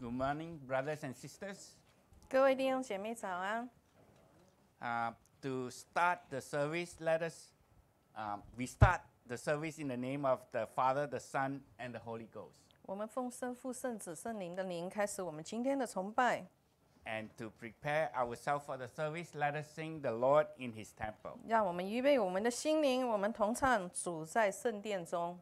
Good morning, brothers and sisters. 各位弟兄姐妹早安。Uh, to start the service, let us um, we start the service in the name of the Father, the Son, and the Holy Ghost. 我们奉圣父、圣子、圣灵的名开始我们今天的崇拜。And to prepare ourselves for the service, let us sing the Lord in His temple. 让我们预备我们的心灵，我们同唱主在圣殿中。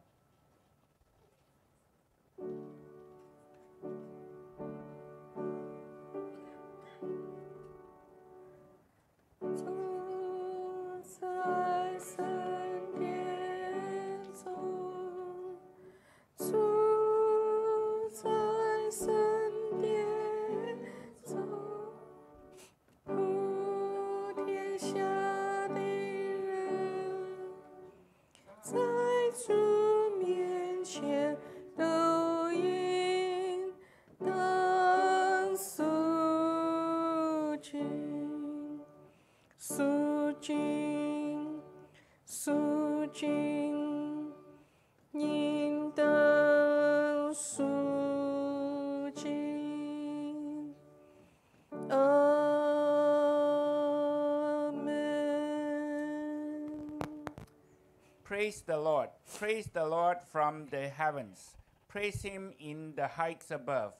Praise the Lord from the heavens. Praise Him in the heights above.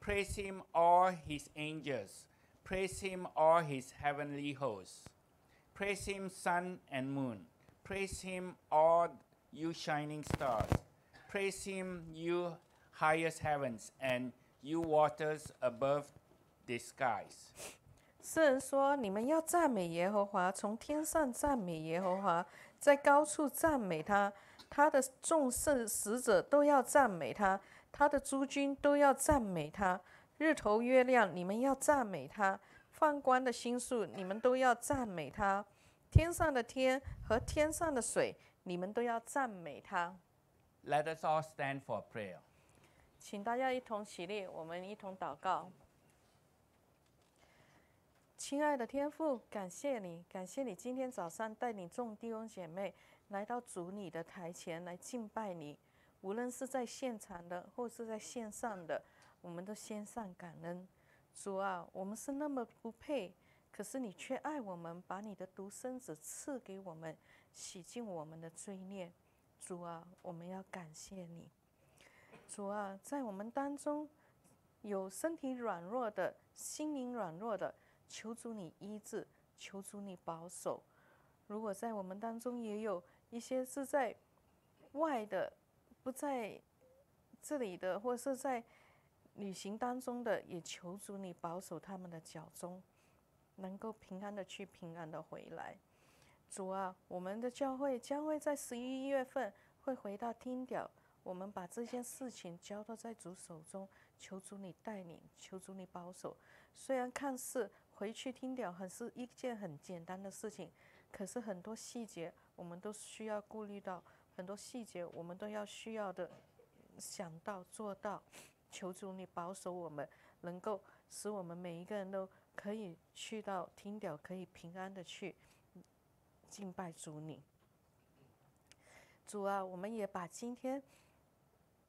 Praise Him, all His angels. Praise Him, all His heavenly hosts. Praise Him, sun and moon. Praise Him, all you shining stars. Praise Him, you highest heavens, and you waters above the skies. 诗人说：“你们要赞美耶和华，从天上赞美耶和华，在高处赞美他。 他的众圣使者都要赞美他，他的诸君都要赞美他。日头、月亮，你们要赞美他；放光的星宿，你们都要赞美他。天上的天和天上的水，你们都要赞美他。Let us all stand for prayer. 请大家一同起立，我们一同祷告。亲爱的天父，感谢你，感谢你今天早上带领众弟兄姐妹来到主你的台前来敬拜你，无论是在现场的或是在线上的，我们都先上感恩。主啊，我们是那么不配，可是你却爱我们，把你的独生子赐给我们，洗净我们的罪孽。主啊，我们要感谢你。主啊，在我们当中有身体软弱的、心灵软弱的，求主你医治，求主你保守。如果在我们当中也有一些是在外的，不在这里的，或是在旅行当中的，也求主你保守他们的脚中，能够平安的去，平安的回来。主啊，我们的教会将会在十一月份会回到听屌，我们把这件事情交到在主手中，求主你带领，求主你保守。虽然看似回去听屌很是一件很简单的事情，可是很多细节我们都需要顾虑到，很多细节我们都要需要的想到做到。求主你保守我们，能够使我们每一个人都可以去到听屌，可以平安的去敬拜主你。主啊，我们也把今天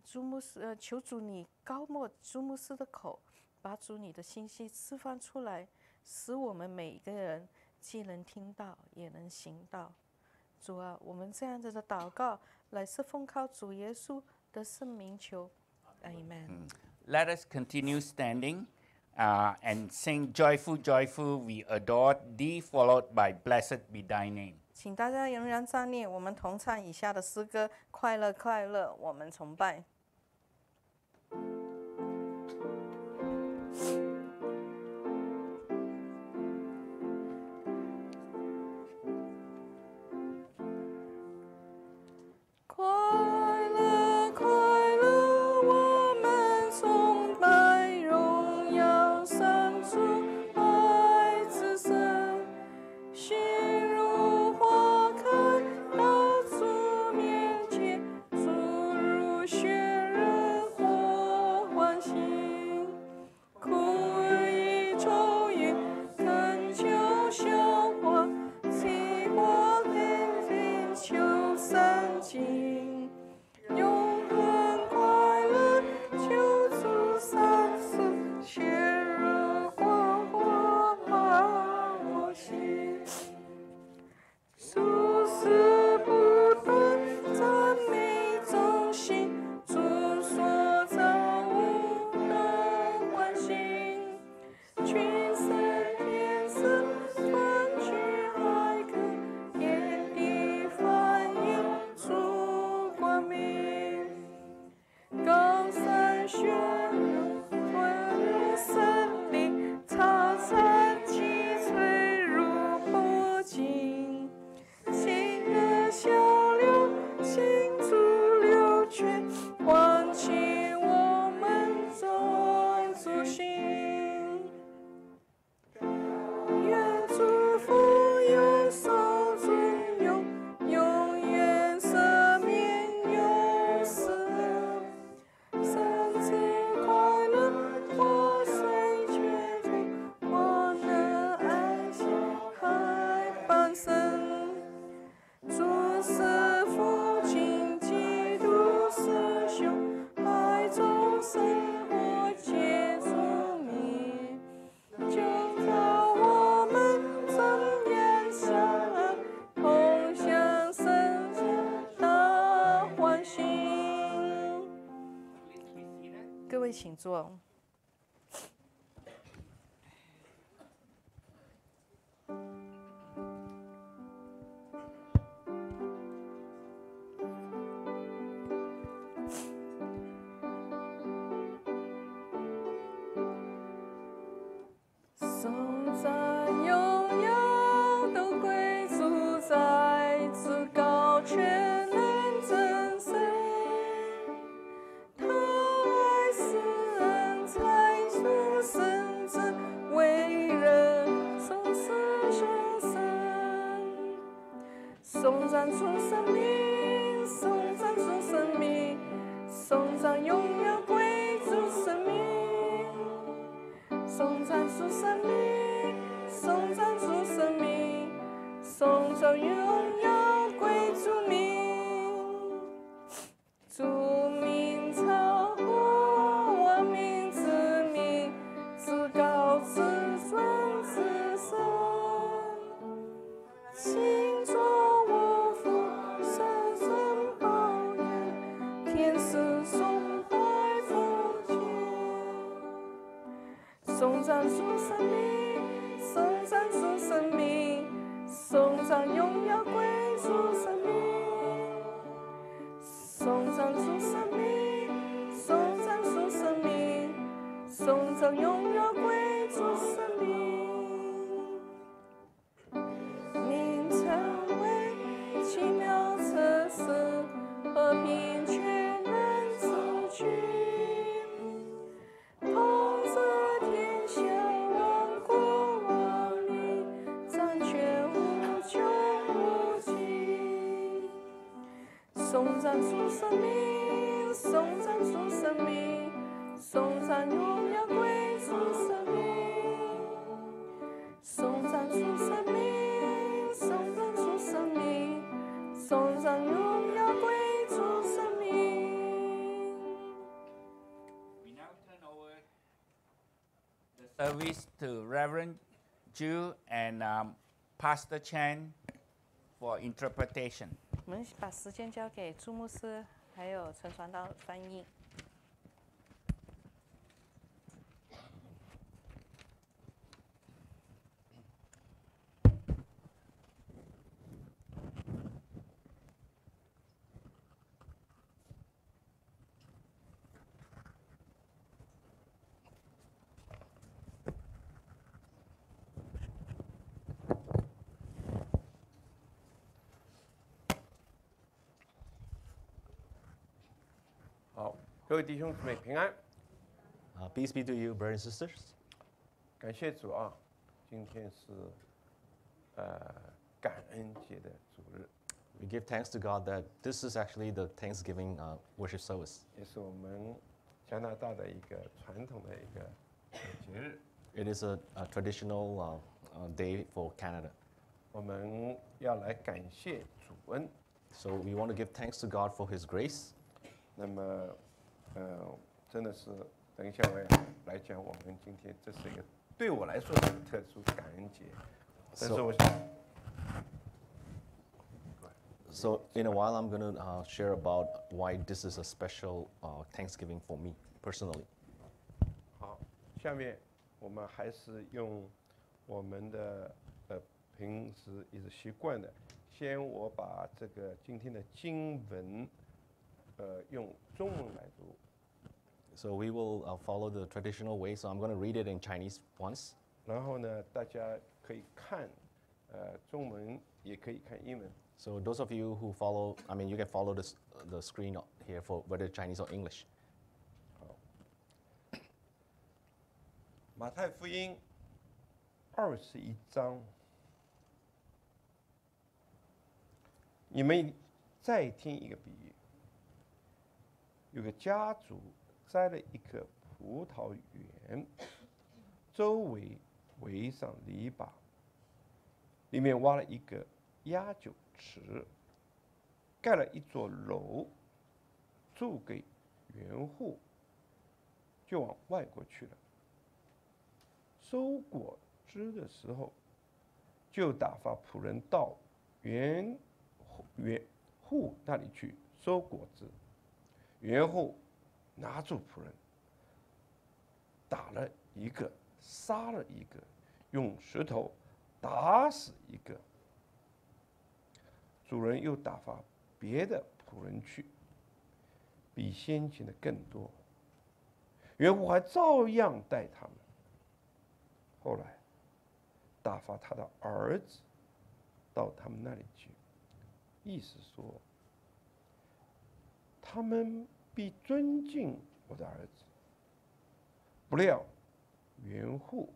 朱牧师呃，求主你高莫朱牧师的口，把主你的信息释放出来，使我们每一个人既能听到，也能行道。主啊，我们这样子的祷告，乃是奉靠主耶稣的圣名求，Amen。 Let us continue standing uh, and sing Joyful, Joyful, we adore thee, followed by Blessed be thy name. 请大家仍然站立，我们同唱以下的诗歌：快乐，快乐，我们崇拜。 Pastor Chan for interpretation. 我们把时间交给朱牧师，还有陈传道翻译。各位弟兄姊妹平安， Uh, peace be to you, brothers and sisters. 感谢主啊！今天是呃感恩节的主日， We give thanks to God that this is actually the Thanksgiving uh, worship service. 也是我们加拿大的一个传统的一个呃节日。 It is a, a traditional uh, uh, day for Canada. 我们要来感谢主恩。 So we want to give thanks to God for His grace. 那么， 呃，真的是等一下我也来讲，我们今天这是一个对我来说是很特殊的感恩节，但是我想 So in a while, I'm going to uh, share about why this is a special uh, Thanksgiving for me personally. 好，下面我们还是用我们的呃平时一直习惯的，先我把这个今天的经文，呃用中文来读，So we will uh, follow the traditional way. So I'm going to read it in Chinese once. 然后呢，大家可以看，呃中文也可以看英文。So those of you who follow, I mean, you can follow this, the screen here for whether Chinese or English. 马太福音二十一章，你们再听一个比喻：有个家族栽了一棵葡萄园，周围围上篱笆，里面挖了一个压酒池，盖了一座楼，租给园户，就往外国去了。收果汁的时候，就打发仆人到园户园户那里去收果子。然后拿住仆人，打了一个，杀了一个，用石头打死一个。主人又打发别的仆人去，比先前的更多。园户还照样待他们。后来，打发他的儿子到他们那里去，意思说，他们必尊敬我的儿子。不料，园户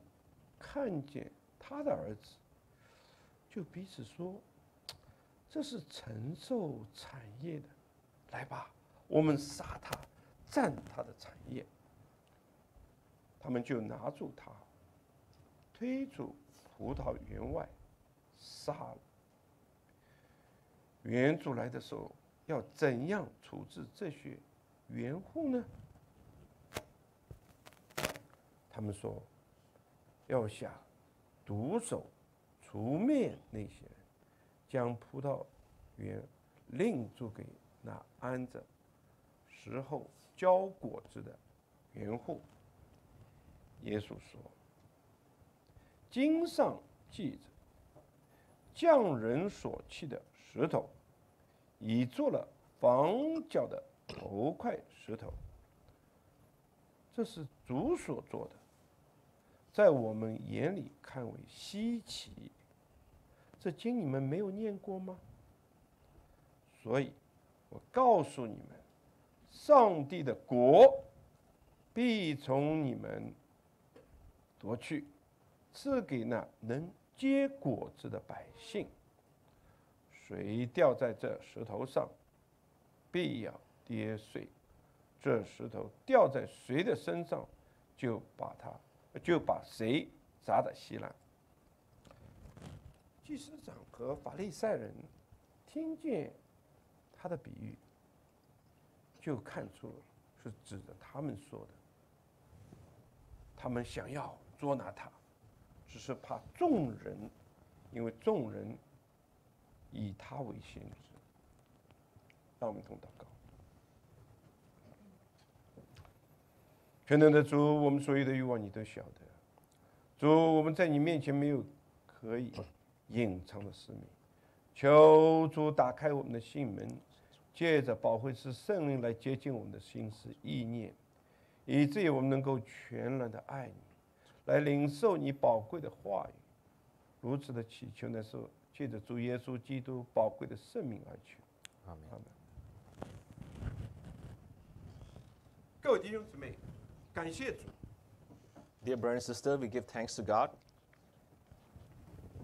看见他的儿子，就彼此说：“这是承受产业的，来吧，我们杀他，占他的产业。”他们就拿住他，推出葡萄园外，杀了。园主来的时候，要怎样处置这些园户呢？他们说，要下毒手除灭那些人，将葡萄园另租给那安着时候交果子的园户。耶稣说：“经上记着，匠人所砌的石头，已做了房角的头块石头。这是主所做的，在我们眼里看为稀奇。这经你们没有念过吗？所以，我告诉你们，上帝的国必从你们。”夺去，赐给那能结果子的百姓。谁掉在这石头上，必要跌碎；这石头掉在谁的身上，就把他就把谁砸得稀烂。祭司长和法利赛人听见他的比喻，就看出是指着他们说的。他们想要。捉拿他，只是怕众人，因为众人以他为先知。让我们同祷告。全能的主，我们所有的欲望你都晓得。主，我们在你面前没有可以隐藏的使命。求主打开我们的心门，借着宝惠师圣灵来接近我们的心思意念，以至于我们能够全然的爱你。来领受你宝贵的话语，如此的祈求呢，是借着主耶稣基督宝贵的圣命而求。阿门。阿门。各位弟兄姊妹，感谢主。Dear brother and sister, we give thanks to God.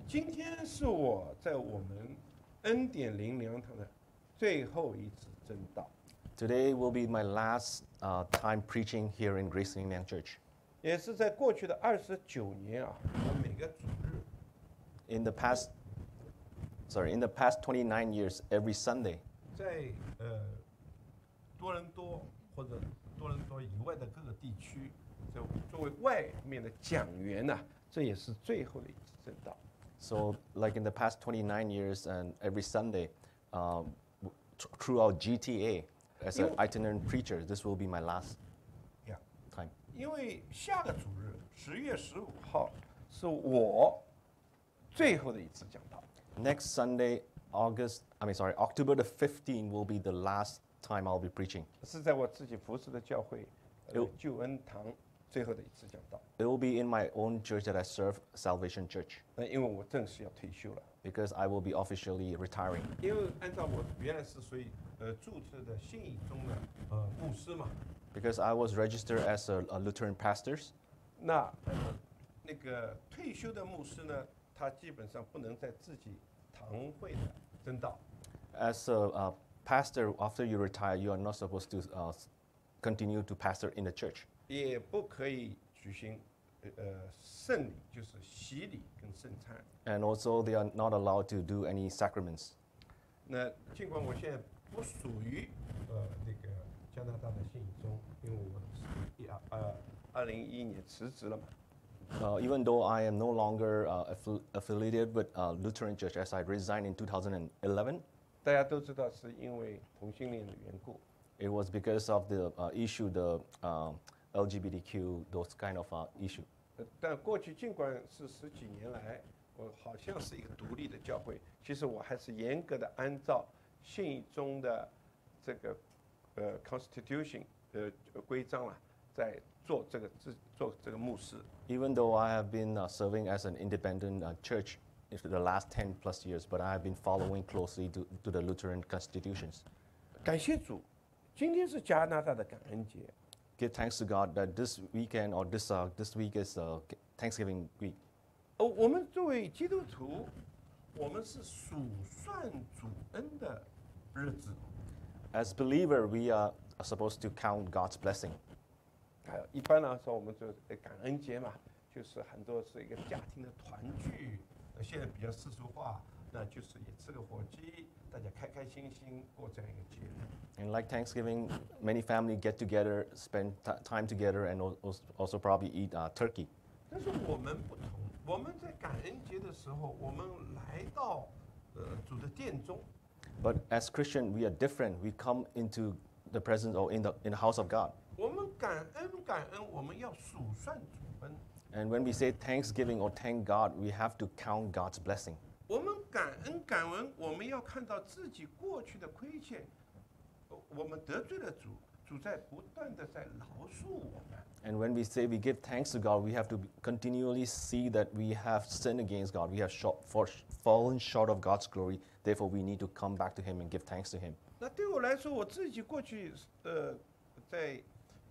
今天是我在我们恩典灵粮堂的最后一次真道。Today will be my last uh, time preaching here in Grace Ling Liang Church. 也是在过去的二十九年啊，每个主日。In the past, sorry, in the past 29 years, every Sunday. 在呃多伦多或者多伦多以外的各个地区，就作为外面的讲员呐，这也是最后的一次正道。So, like in the past 29 years, and every Sunday, um, throughout GTA, as an itinerant preacher, this will be my last. 因为下个主日十月十五号是我最后的一次讲道。 Next Sunday, August, I mean, sorry, October the 15th will be the last time I'll be preaching. 是在我自己服侍的教会救恩堂最后的一次讲道。It will be in my own church that I serve, Salvation Church. 那因为我正式要退休了。Because I will be officially retiring. 因为按照我原来是属于呃注册的信义中的呃牧师嘛。because I was registered as a, a Lutheran pastors. 那那个退休的牧师呢，他基本上不能在自己堂会的真道。 As a, a pastor, after you retire, you are not supposed to uh, continue to pastor in the church. 也不可以举行呃圣礼，就是洗礼跟圣餐。And also, they are not allowed to do any sacraments. 那尽管我现在不属于呃那个。加拿大的信中，因为我一呃二零一一年辞职了嘛。 Uh, even though I am no longer uh, affil affiliated with uh, Lutheran Church as I resigned in 2011, 大家都知道是因为同性恋的缘故。It was because of the uh, issue, the uh, LGBTQ, those kind of uh, issue. 呃但过去尽管是十几年来，我好像是一个独立的教会，其实我还是严格的按照信义中的这个呃 constitution 呃规章啦，在 做这个自做这个牧师。 Even though I have been uh, serving as an independent uh, church for the last 10 plus years, but I have been following closely to, to the Lutheran constitutions. 感谢主，今天是加拿大的感恩节， Give thanks to God that this weekend or this, uh, this week is uh, Thanksgiving week. 哦，我们作为基督徒，我们是数算主恩的日子。 As believer, we are supposed to count God's blessing. 还有一般来说，我们就呃感恩节嘛，就是很多是一个家庭的团聚。呃现在比较世俗化，那就是也吃个火鸡，大家开开心心过这样一个节日。 And like Thanksgiving, many family get together, spend t- time together, and al- als- also probably eat uh, turkey. 但是我们不同，我们在感恩节的时候，我们来到呃主的殿中， But as Christian, we are different. We come into the presence or in the, in the house of God. 我们感恩感恩，我们要数算主恩。 And when we say thanksgiving or thank God, we have to count God's blessing. 我们感恩感恩，我们要看到自己过去的亏欠，呃我们得罪了主，主在不断的在饶恕我们。 And when we say we give thanks to God, we have to be- continually see that we have sinned against God. We have short, for, fallen short of God's glory. Therefore, we need to come back to Him and give thanks to Him. 那对我来说，我自己过去呃，在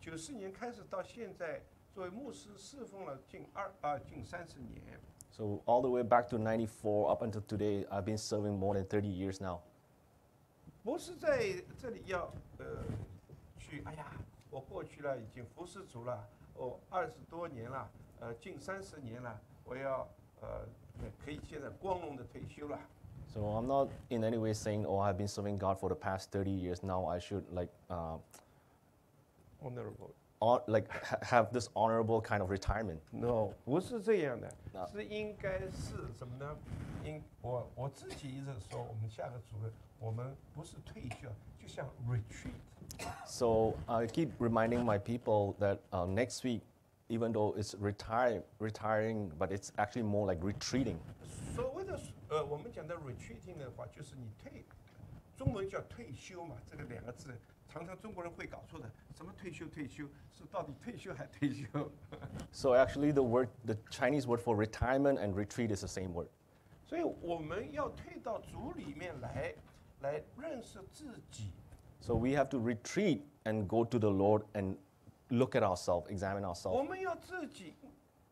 九四年开始到现在，作为牧师侍奉了近二啊近三十年。 So, all the way back to 94 up until today, I've been serving more than 30 years now. 不是在这里要呃去，哎呀，我过去了，已经服侍主了，我二十多年了，呃，近三十年了，我要呃可以现在光荣的退休了。 So, I'm not in any way saying, oh, I've been serving God for the past 30 years. Now I should like, uh, Honorable。 hon- like ha- have this honorable kind of retirement. No，不是这样的那，是应该是什么呢？应我我自己一直说，我们下个主任，我们不是退休，就像 retreat。 So I keep reminding my people that uh, next week, even though it's retire, retiring, but it's actually more like retreating. 所谓的呃，我们讲的 retreating 的话，就是你退，中文叫退休嘛，这个两个字 常常中国人会搞错的。什么退休退休，是到底退休还退休？ So actually, the word, the Chinese word for retirement and retreat is the same word. 所以我们要退到主里面来，来认识自己。 So we have to retreat and go to the Lord and look at ourselves, examine 我 ourselves. 们要自己，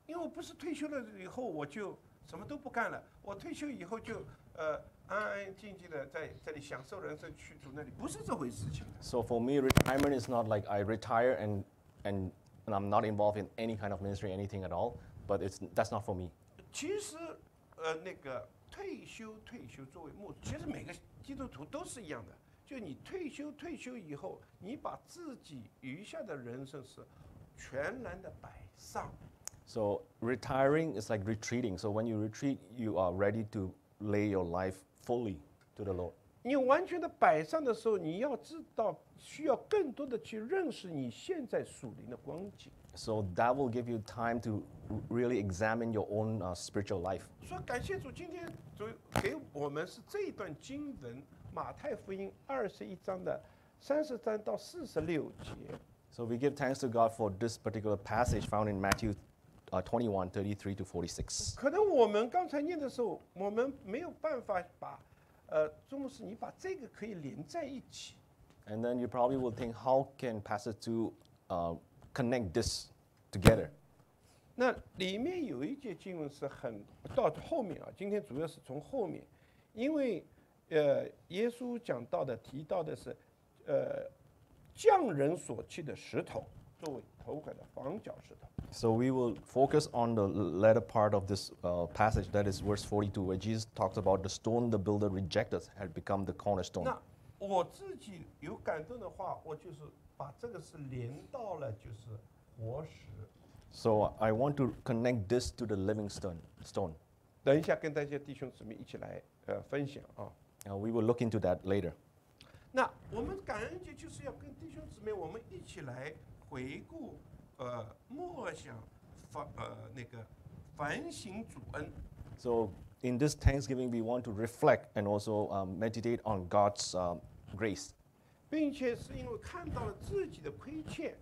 因为我不是退休了以后我就 什么都不干了，我退休以后就呃安安静静的在这里享受人生，去住那里，不是这回事情。So for me, retirement is not like I retire and and and I'm not involved in any kind of ministry, anything at all. But it's that's not for me. 其实呃那个退休退休作为牧，其实每个基督徒都是一样的，就你退休退休以后，你把自己余下的人生是全然的摆上。So retiring is like retreating. So when you retreat, you are ready to lay your life fully to the Lord. 你完全的摆上的时候，你要知道，需要更多的去认识你现在属灵的光景。 So that will give you time to r- really examine your own uh, spiritual life. 说感谢主，今天主给我们是这一段经文，马太福音二十一章的三十三到四十六节。 So we give thanks to God for this particular passage found in Matthew uh, 21, 33 to 46. 可能我们刚才念的时候，我们没有办法把，呃，钟牧师，你把这个可以连在一起。And then you probably will think, how can Pastor 2 uh, connect this together? 那里面有一节经文是很到后面啊，今天主要是从后面，因为呃，耶稣讲到的提到的是，呃，匠人所弃的石头作为。So we will focus on the l- latter part of this uh, passage, that is verse 42, where Jesus talks about the stone the builder rejected had become the cornerstone. 那我自己有感动的话，我就是把这个是连到了就是活石。 So I want to connect this to the living stone. stone. 等一下跟大家弟兄姊妹一起来呃分享啊。 Uh, we will look into that later. 那我们感恩节就是要跟弟兄姊妹我们一起来 回顾 呃默想反呃那个反省主恩， So in this Thanksgiving, we want to reflect and also um, meditate on God's um, grace, 并且是因为看到了自己的亏欠，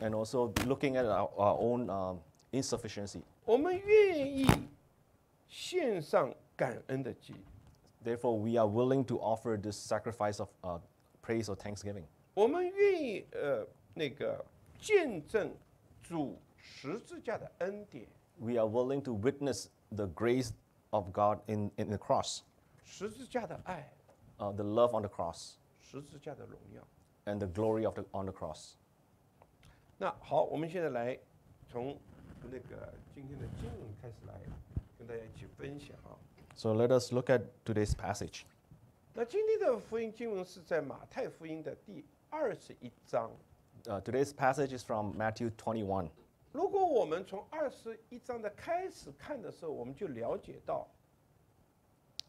and also looking at our, our own um, insufficiency. 我们愿意献上感恩的祭， Therefore, we are willing to offer this sacrifice of uh, praise or thanksgiving. 我们愿意呃 那个见证主十字架的恩典， We are willing to witness the grace of God in, in the cross, 十字架的爱， uh, the love on the cross, 十字架的荣耀。 and the glory of the, on the cross. 那好，我们现在来从那个今天的经文开始来跟大家一起分享啊。 So let us look at today's passage. 那今天的福音经文是在马太福音的第二十一章。 Uh, today's passage is from Matthew 21. 如果我们从二十一章的开始看的时候，我们就了解到，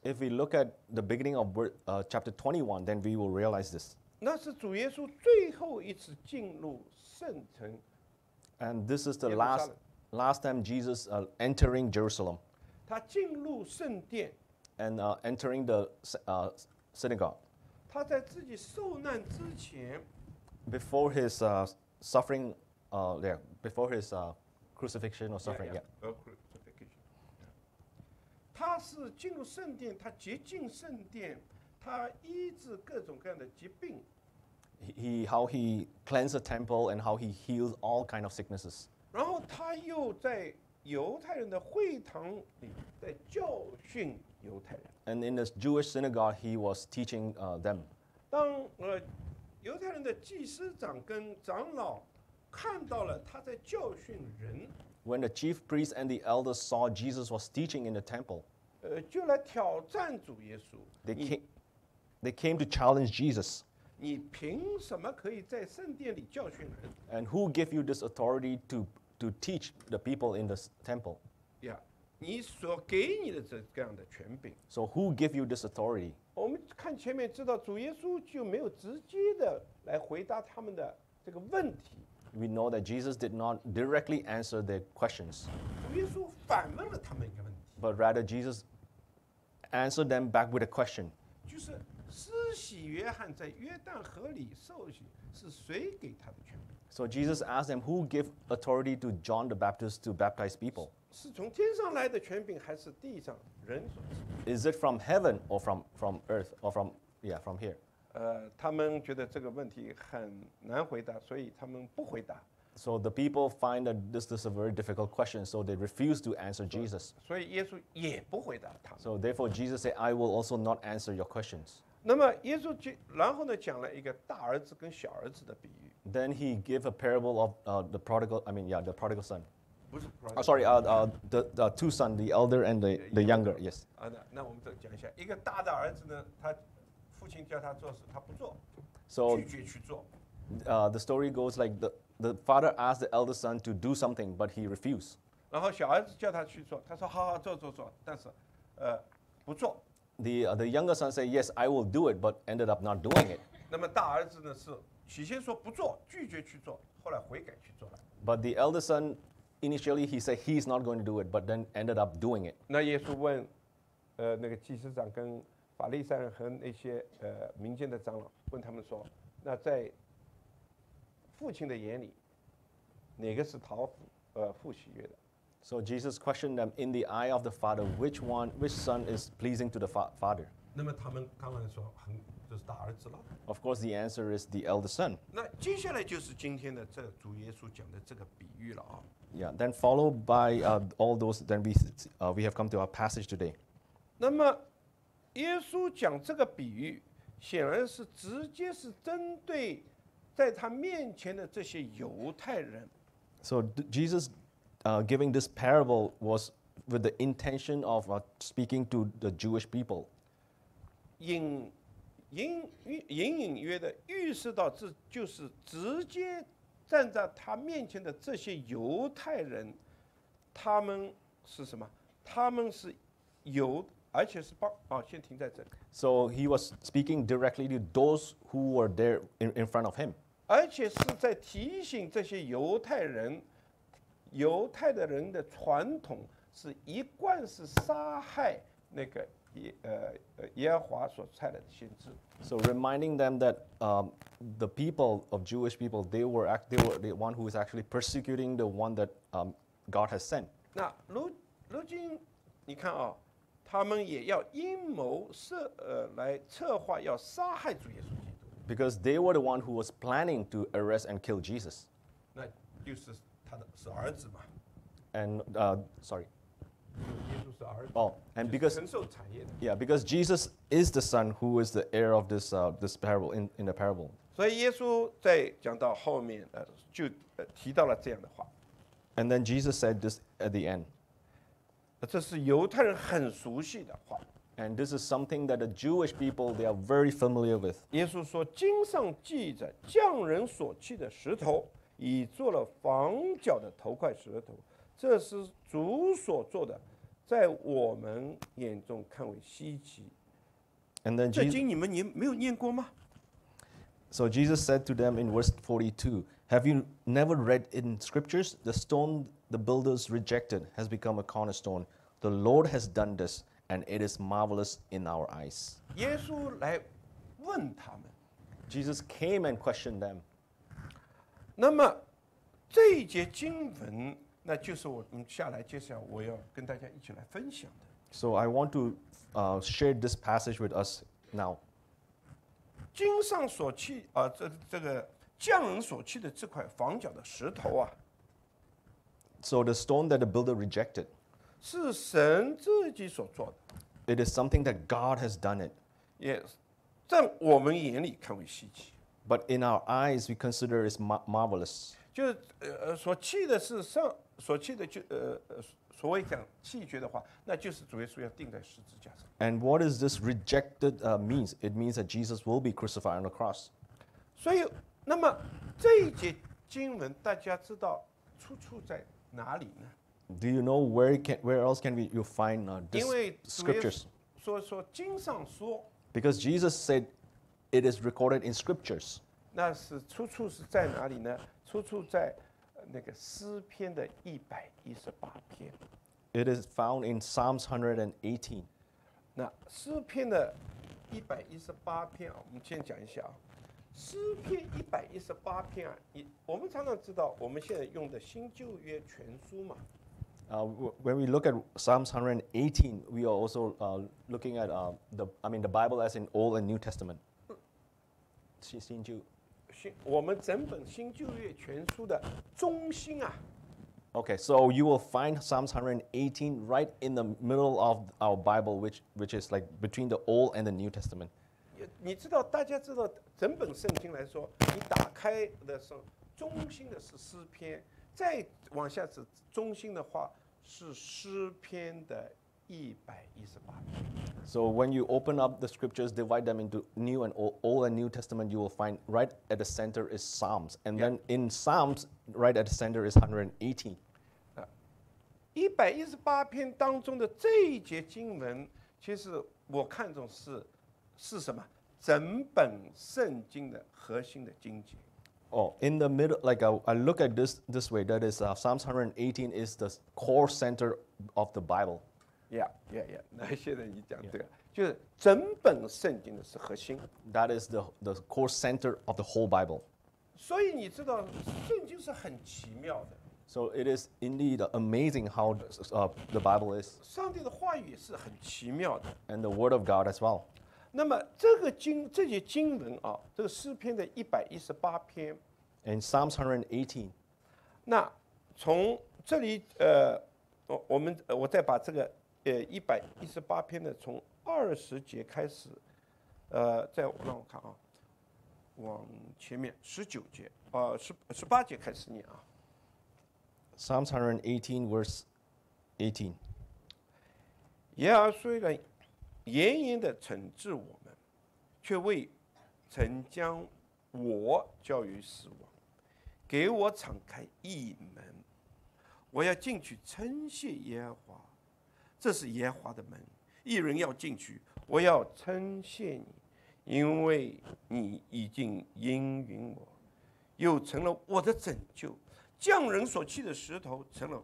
If we look at the beginning of word- uh, chapter 21, then we will realize this. 那是主耶稣最后一次进入圣城。 And this is the Yeah, last, Jerusalem. last time Jesus uh, entering Jerusalem 他进入圣殿， and uh, entering the sy- uh, synagogue. 他在自己受难之前， Before his uh, suffering, uh, yeah, before his uh, crucifixion or suffering, yeah. 呃，crucifixion 他是进入圣殿，他洁净圣殿，他医治各种各样的疾病， He, how he cleansed the temple and how he healed all kind of sicknesses. 然后他又在犹太人的会堂里在教训犹太人。 And in the Jewish synagogue, he was teaching uh, them. 当呃 犹太人的祭司长跟长老看到了他在教训人， When the chief priests and the elders saw Jesus was teaching in the temple, 呃，就来挑战主耶稣。 they 你 came, they came to challenge Jesus. 你凭什么可以在圣殿里教训人 And who gave you this authority to, to teach the people in the s- temple? 呀？你所给你的这这样的权柄，So who give you this authority? 我们看前面知道主耶稣就没有直接的来回答他们的这个问题，We know that Jesus did not directly answer their questions, 主耶稣反问了他们一个问题，but rather Jesus answered them back with a question. 就是施洗约翰在约旦河里受洗是谁给他的权柄？So Jesus asked them, Who gave authority to John the Baptist to baptize people? 是从天上来的权柄，还是地上人所赐？ Is it from heaven or from, from earth or from, yeah, from here? 呃，他们觉得这个问题很难回答，所以他们不回答。 So the people find that this, this is a very difficult question, so they refuse to answer Jesus. 所以耶稣也不回答他们。 So therefore, Jesus said, I will also not answer your questions. 那么耶稣就然后呢讲了一个大儿子跟小儿子的比喻， Then he gave a parable of uh, the prodigal, I mean, yeah, the prodigal son. 不是 Oh, sorry, uh, uh, the, the two sons, the elder and the, the younger, yes. 啊，那那我们再讲一下，一个大的儿子呢，他父亲叫他做事，他不做， So 拒绝去做。 uh, the story goes like the, the father asked the elder son to do something, but he refused. 然后小儿子叫他去做，他说好好做做做，但是呃不做。 The, uh, the younger son said, Yes, I will do it, but ended up not doing it. 那么大儿子呢是 起先说不做，拒绝去做，后来悔改去做了。But the elder son, initially, he said he's not going to do it, but then ended up doing it. 那耶稣问，呃，那个祭司长跟法利赛人和那些呃民间的长老，问他们说，那在父亲的眼里，哪个是讨父呃父喜悦的？So Jesus questioned them in the eye of the father, which one, which son is pleasing to the fa- father? 那么他们当然说很 就是大儿子了。 Of course, the answer is the elder son. 那接下来就是今天的这主耶稣讲的这个比喻了啊。 Yeah. Then followed by uh, all those, then we s- uh, we have come to our passage today. 那么耶稣讲这个比喻，显然是直接是针对在他面前的这些犹太人。 So d- Jesus uh, giving this parable was with the intention of uh, speaking to the Jewish people. 隐 隐隐隐隐约的预示到，这就是直接站在他面前的这些犹太人，他们是什么？他们是犹，而且是帮啊，先停在这里。So he was speaking directly to those who were there in, in front of him. 而且是在提醒这些犹太人，犹太的人的传统是一贯是杀害那个 耶呃呃耶和华所差来的先知。 So reminding them that um, the people of Jewish people, they were act, they were the one who is actually persecuting the one that um, God has sent. 那如如今你看啊，他们也要阴谋设呃来策划要杀害主耶稣基督， Because they were the one who was planning to arrest and kill Jesus. 那就是他的是儿子嘛， And uh, sorry. 耶稣是儿子， Oh, and 就是 because 承受产业的。 yeah, because Jesus is the son who is the heir of this uh, this parable in, in the parable. 所以耶稣在讲到后面，呃，就呃提到了这样的话， And then Jesus said this at the end. 呃这是犹太人很熟悉的话。 And this is something that the Jewish people they are very familiar with. 耶稣说：“经上记着，匠人所砌的石头，已做了房角的头块石头， 这是主所做的，在我们眼中看为稀奇。 And then 这 Jesus, 经你们念没有念过吗？ so Jesus said to them in verse 42, Have you never read in scriptures, the stone the builders rejected has become a cornerstone. The Lord has done this, and it is marvelous in our eyes. 耶稣来问他们。 Jesus came and questioned them. 那么这一节经文， 那就是我们下来接下来我要跟大家一起来分享的。 So I want to uh, share this passage with us now. 经上所砌啊，这这个匠人所砌的这块房角的石头啊， So the stone that the builder rejected, 是神自己所做的， it is something that God has done it. 也在我们眼里看为稀奇。 But in our eyes, we consider it mar- marvelous. 就是呃呃所砌的是上 所砌的就呃呃所谓讲弃绝的话，那就是主耶稣要钉在十字架上。 And what is this rejected uh, means? It means that Jesus will be crucified on the cross. 所以，那么这一节经文大家知道出处在哪里呢？ Do you know where can where else can we you find uh, 因 this 为主耶稣 scriptures? 说说经上说， Because Jesus said it is recorded in scriptures. 那是出处是在哪里呢？出处在呃 那个诗篇的一百一十八篇。 It is found in Psalms 118. 那诗篇的一百一十八篇啊，我们先讲一下啊。诗篇一百一十八篇啊，你我们常常知道，我们现在用的新旧约全书嘛， Uh, w- when we look at Psalms 118, we are also uh, looking at uh, the I mean the Bible as in Old and New Testament. 新-新旧。 新我们整本新旧约全书的中心啊，Okay, so you will find Psalms 118 right in the middle of our Bible, which, which is like between the Old and the New Testament. 也你知道，大家知道，整本圣经来说，你打开的时候，中心的是诗篇，再往下走中心的话是诗篇的一百一十八篇。So when you open up the scriptures, divide them into New and Old, Old and New Testament, you will find right at the center is Psalms. And then in Psalms, right at the center is 118. 一百一十八篇当中的这一节经文，其实我看重是是什么？整本圣经的核心的经节。 Oh, in the middle, like I, I look at this this way, that is uh, Psalms 118 is the core center of the Bible. 呀呀呀！那现在你讲这个，就是整本圣经的是核心。 That is the, the core center of the whole Bible. 所以你知道，圣经是很奇妙的， So it is indeed amazing how uh, the Bible is, 上帝的话语也是很奇妙的。 and the Word of God as well. 那么这个经这节经文啊，这个诗篇的一百一十八篇， In Psalms 118, 那从这里呃，我我们呃我再把这个 呃一百一十八篇的从二十节开始，呃，再让我看啊，往前面十九节啊十十八节开始念啊。Psalms 118, verse 18. 耶和华虽然严严的惩治我们，却未曾将我交于死亡，给我敞开一门，我要进去称谢耶和华，这是耶和华的门，一人要进去，我要称谢你，因为你已经应允我，又成了我的拯救。匠人所砌的石头成了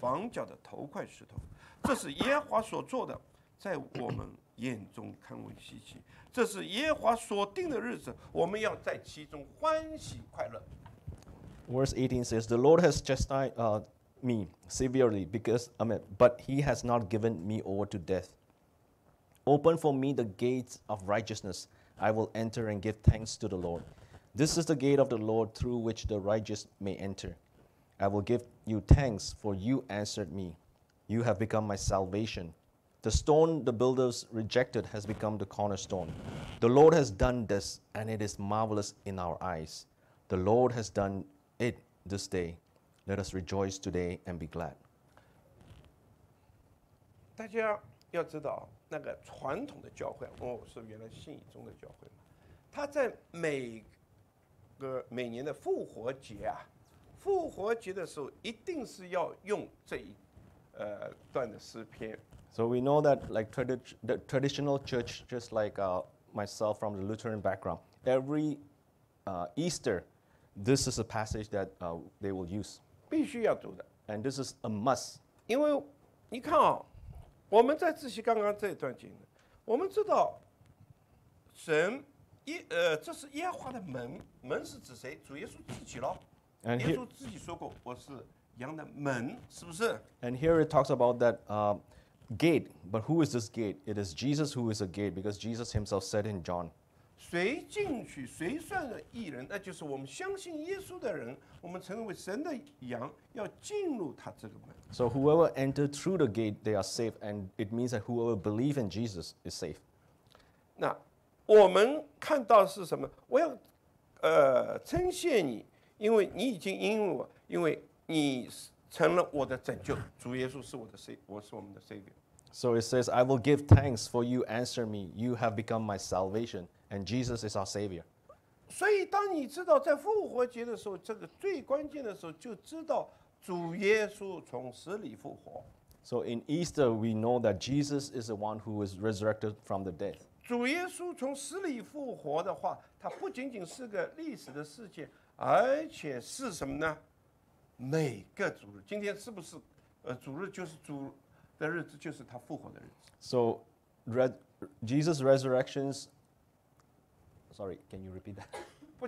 房角的头块石头，这是耶和华所做的，在我们眼中看为稀奇。这是耶和华所定的日子，我们要在其中欢喜快乐。Verse 18 says, The Lord has chastised uh, me severely, because, I mean, but he has not given me over to death. Open for me the gates of righteousness. I will enter and give thanks to the Lord. This is the gate of the Lord through which the righteous may enter. I will give you thanks, for you answered me. You have become my salvation. The stone the builders rejected has become the cornerstone. The Lord has done this, and it is marvelous in our eyes. The Lord has done it this day. Let us rejoice today and be glad. 大家要知道，那个传统的教会，哦，是原来信义中的教会嘛，他在每个每年的复活节啊，复活节的时候，一定是要用这一呃段的诗篇。 So we know that, like tradi- the traditional church, just like uh, myself from the Lutheran background, every uh, Easter, this is a passage that uh, they will use, 必须要读的， and this is a must. 因为你看啊、我们在自习刚刚这一段经文，我们知道神耶呃，这是耶和华的门，门是指谁？主耶稣自己咯。 And 耶 here, 稣自己说过，我是羊的门，是不是？ and here it talks about that uh, gate. But who is this gate? It is Jesus who is a gate, because Jesus himself said in John. 谁进去，谁算了义人？那就是我们相信耶稣的人，我们成为神的羊，要进入他这个门。 So whoever entered through the gate, they are safe, and it means that whoever believes in Jesus is safe. 那我们看到是什么？我要呃称谢你，因为你已经因为我，因为你是成了我的拯救。主耶稣是我的 s 我是我们的 Savior。 So it says, I will give thanks for you answer me. You have become my salvation. And Jesus is our Savior. 所以，当你知道在复活节的时候，这个最关键的时候，就知道主耶稣从死里复活。 So in Easter, we know that Jesus is the one who is resurrected from the dead. 主耶稣从死里复活的话，它不仅仅是个历史的事件，而且是什么呢？每个主日，今天是不是？呃，主日就是主的日子，就是他复活的日子。 So re- Jesus' resurrections. Sorry, can you repeat that? 不，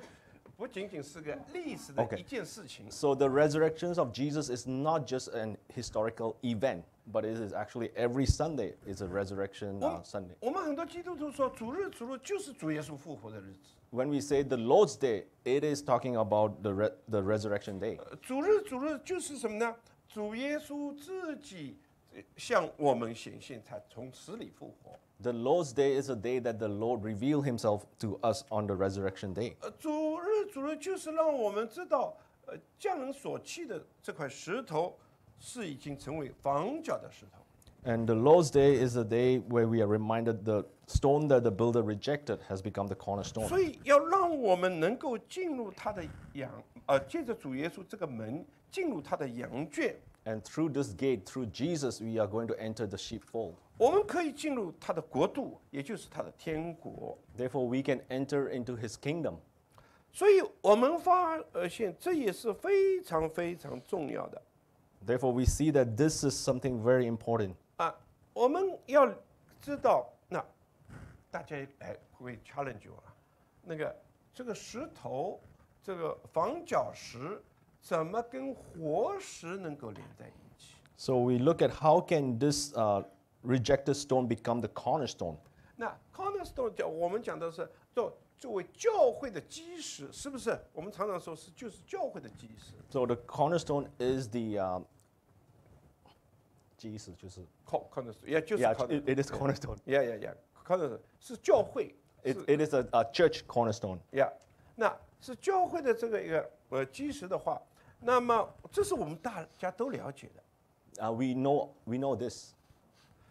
不仅仅是个历史的 OK 一件事情。 So the resurrections of Jesus is not just an historical event, but it is actually every Sunday is a resurrection uh, 我 Sunday. 我们很多基督徒说，主日主日就是主耶稣复活的日子。 When we say the Lord's Day, it is talking about the, re- the resurrection day. 呃主日主日就是什么呢？主耶稣自己呃向我们显现，才从死里复活。 The Lord's Day is a day that the Lord revealed himself to us on the resurrection day. 呃，主日主日就是让我们知道，呃，匠人所砌的这块石头是已经成为房角的石头。 And the Lord's Day is a day where we are reminded the stone that the builder rejected has become the cornerstone. 所以要让我们能够进入他的羊，呃，借着主耶稣这个门进入他的羊圈， And through this gate, through Jesus, we are going to enter the sheepfold. 我们可以进入他的国度，也就是他的天国。Therefore, we can enter into his kingdom. 所以我们发呃现，这也是非常非常重要的 Therefore, we see that this is something very important. 啊！我们要知道，那大家来会 challenge 我了，那个这个石头，这个房角石，怎么跟活石能够连在一起？So we look at how can this uh, rejected stone become the cornerstone. 那 cornerstone 讲我们讲的是作作为教会的基石，是不是？我们常常说是就是教会的基石。 So the cornerstone is the um, Jesus, 就是 corner cornerstone，也就是 yeah, corner- it, it is cornerstone. Yeah, yeah, yeah. Cornerstone 是教会， It, 是 it is a, a church cornerstone. yeah，那是教会的这个一个呃基石的话，那么这是我们大家都了解的。 Uh, we know we know this,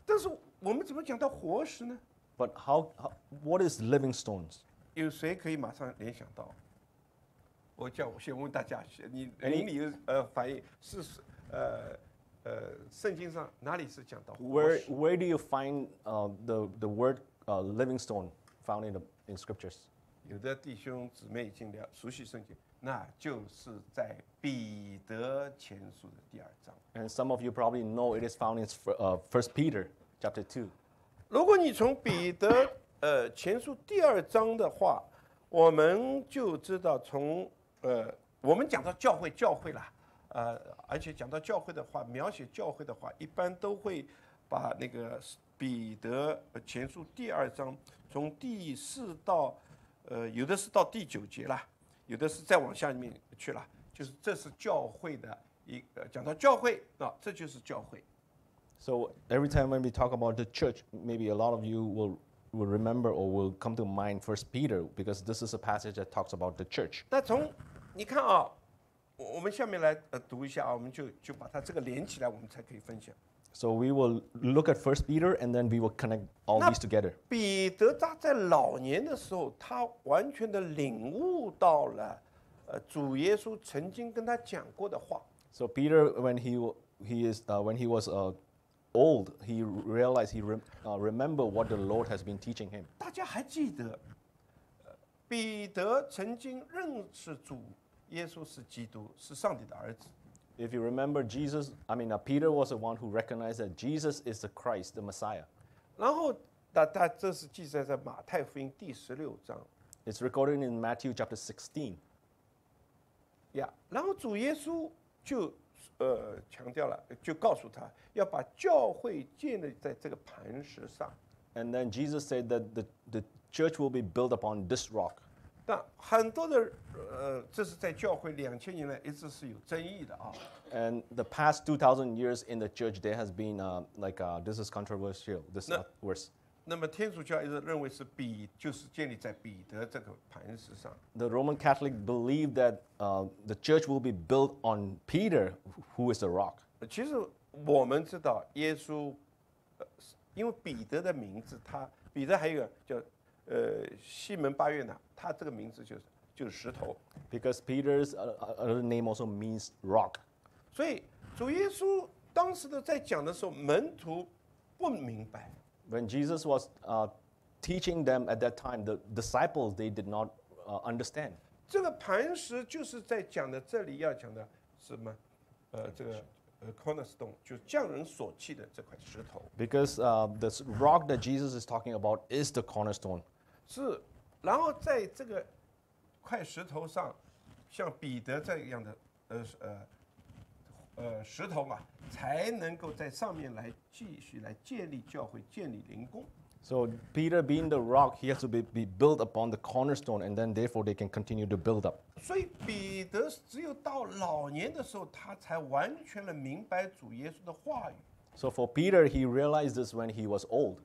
但是我们怎么讲到活石呢？but how, how what is living stones? 有谁可以马上联想到？我叫我先问大家，你里的呃反应是呃呃圣经上哪里是讲到活 Where？where do you find uh, the the word uh, living stone found in the in scriptures? 有的弟兄姊妹已经了熟悉圣经，那就是在彼得前书的第二章。And some of you probably know it is found in First Peter chapter two. 如果你从彼得呃前书第二章的话，我们就知道从呃我们讲到教会教会啦，呃而且讲到教会的话，描写教会的话，一般都会把那个彼得呃前书第二章从第四到呃有的是到第九节啦，有的是再往下面去了，就是这是教会的一个讲到教会啊，这就是教会。So every time when we talk about the church, maybe a lot of you will, will remember or will come to mind First Peter because this is a passage that talks about the church. 那从你看啊，我我们下面来呃读一下啊，我们就就把它这个连起来，我们才可以分享。So we will look at First Peter and then we will connect all Now- these together. 彼得他在老年的时候，他完全的领悟到了，呃，主耶稣曾经跟他讲过的话。 So Peter, when he wa- he is uh, when he was uh, old, he realized he rem- uh, remember what the Lord has been teaching him. 大家还记得，呃彼得曾经认识主耶稣是基督，是上帝的儿子。 If you remember Jesus, I mean uh, Peter was the one who recognized that Jesus is the Christ, the Messiah. 然后，那他这是记载在马太福音第十六章。 It's recorded in Matthew chapter 16. 呀然后主耶稣就呃强调了，就告诉他要把教会建立在这个磐石上。 And then Jesus said that the, the church will be built upon this rock. 但很多的呃，这是在教会两千年来一直是有争议的啊。 And the past 2,000 years in the church, there has been uh, like, uh, this is controversial, this No. uh, verse. 那么天主教一直认为是彼，就是建立在彼得这个磐石上。 The Roman Catholic believe that uh, the church will be built on Peter, who is the rock. 其实我们知道耶稣，呃，因为彼得的名字，他彼得还有一个叫 呃西门巴月呢，他这个名字就是就是石头。Because Peter's uh, uh, other name also means rock. 所以主耶稣当时的在讲的时候，门徒不明白，When Jesus was uh, teaching them at that time, the disciples, they did not uh, understand. 这个磐石就是在讲的这里要讲的什么？呃，这个呃 cornerstone 就是匠人所砌的这块石头，Because uh, this rock that Jesus is talking about is the cornerstone. 是，然后在这个块石头上，像彼得这样的呃呃呃石头嘛，才能够在上面来继续来建立教会，建立灵宫。So Peter being the rock, he has to be, be built upon the cornerstone, and then therefore they can continue to build up. 所以彼得只有到老年的时候，他才完全的明白主耶稣的话语。So for Peter, he realized this when he was old.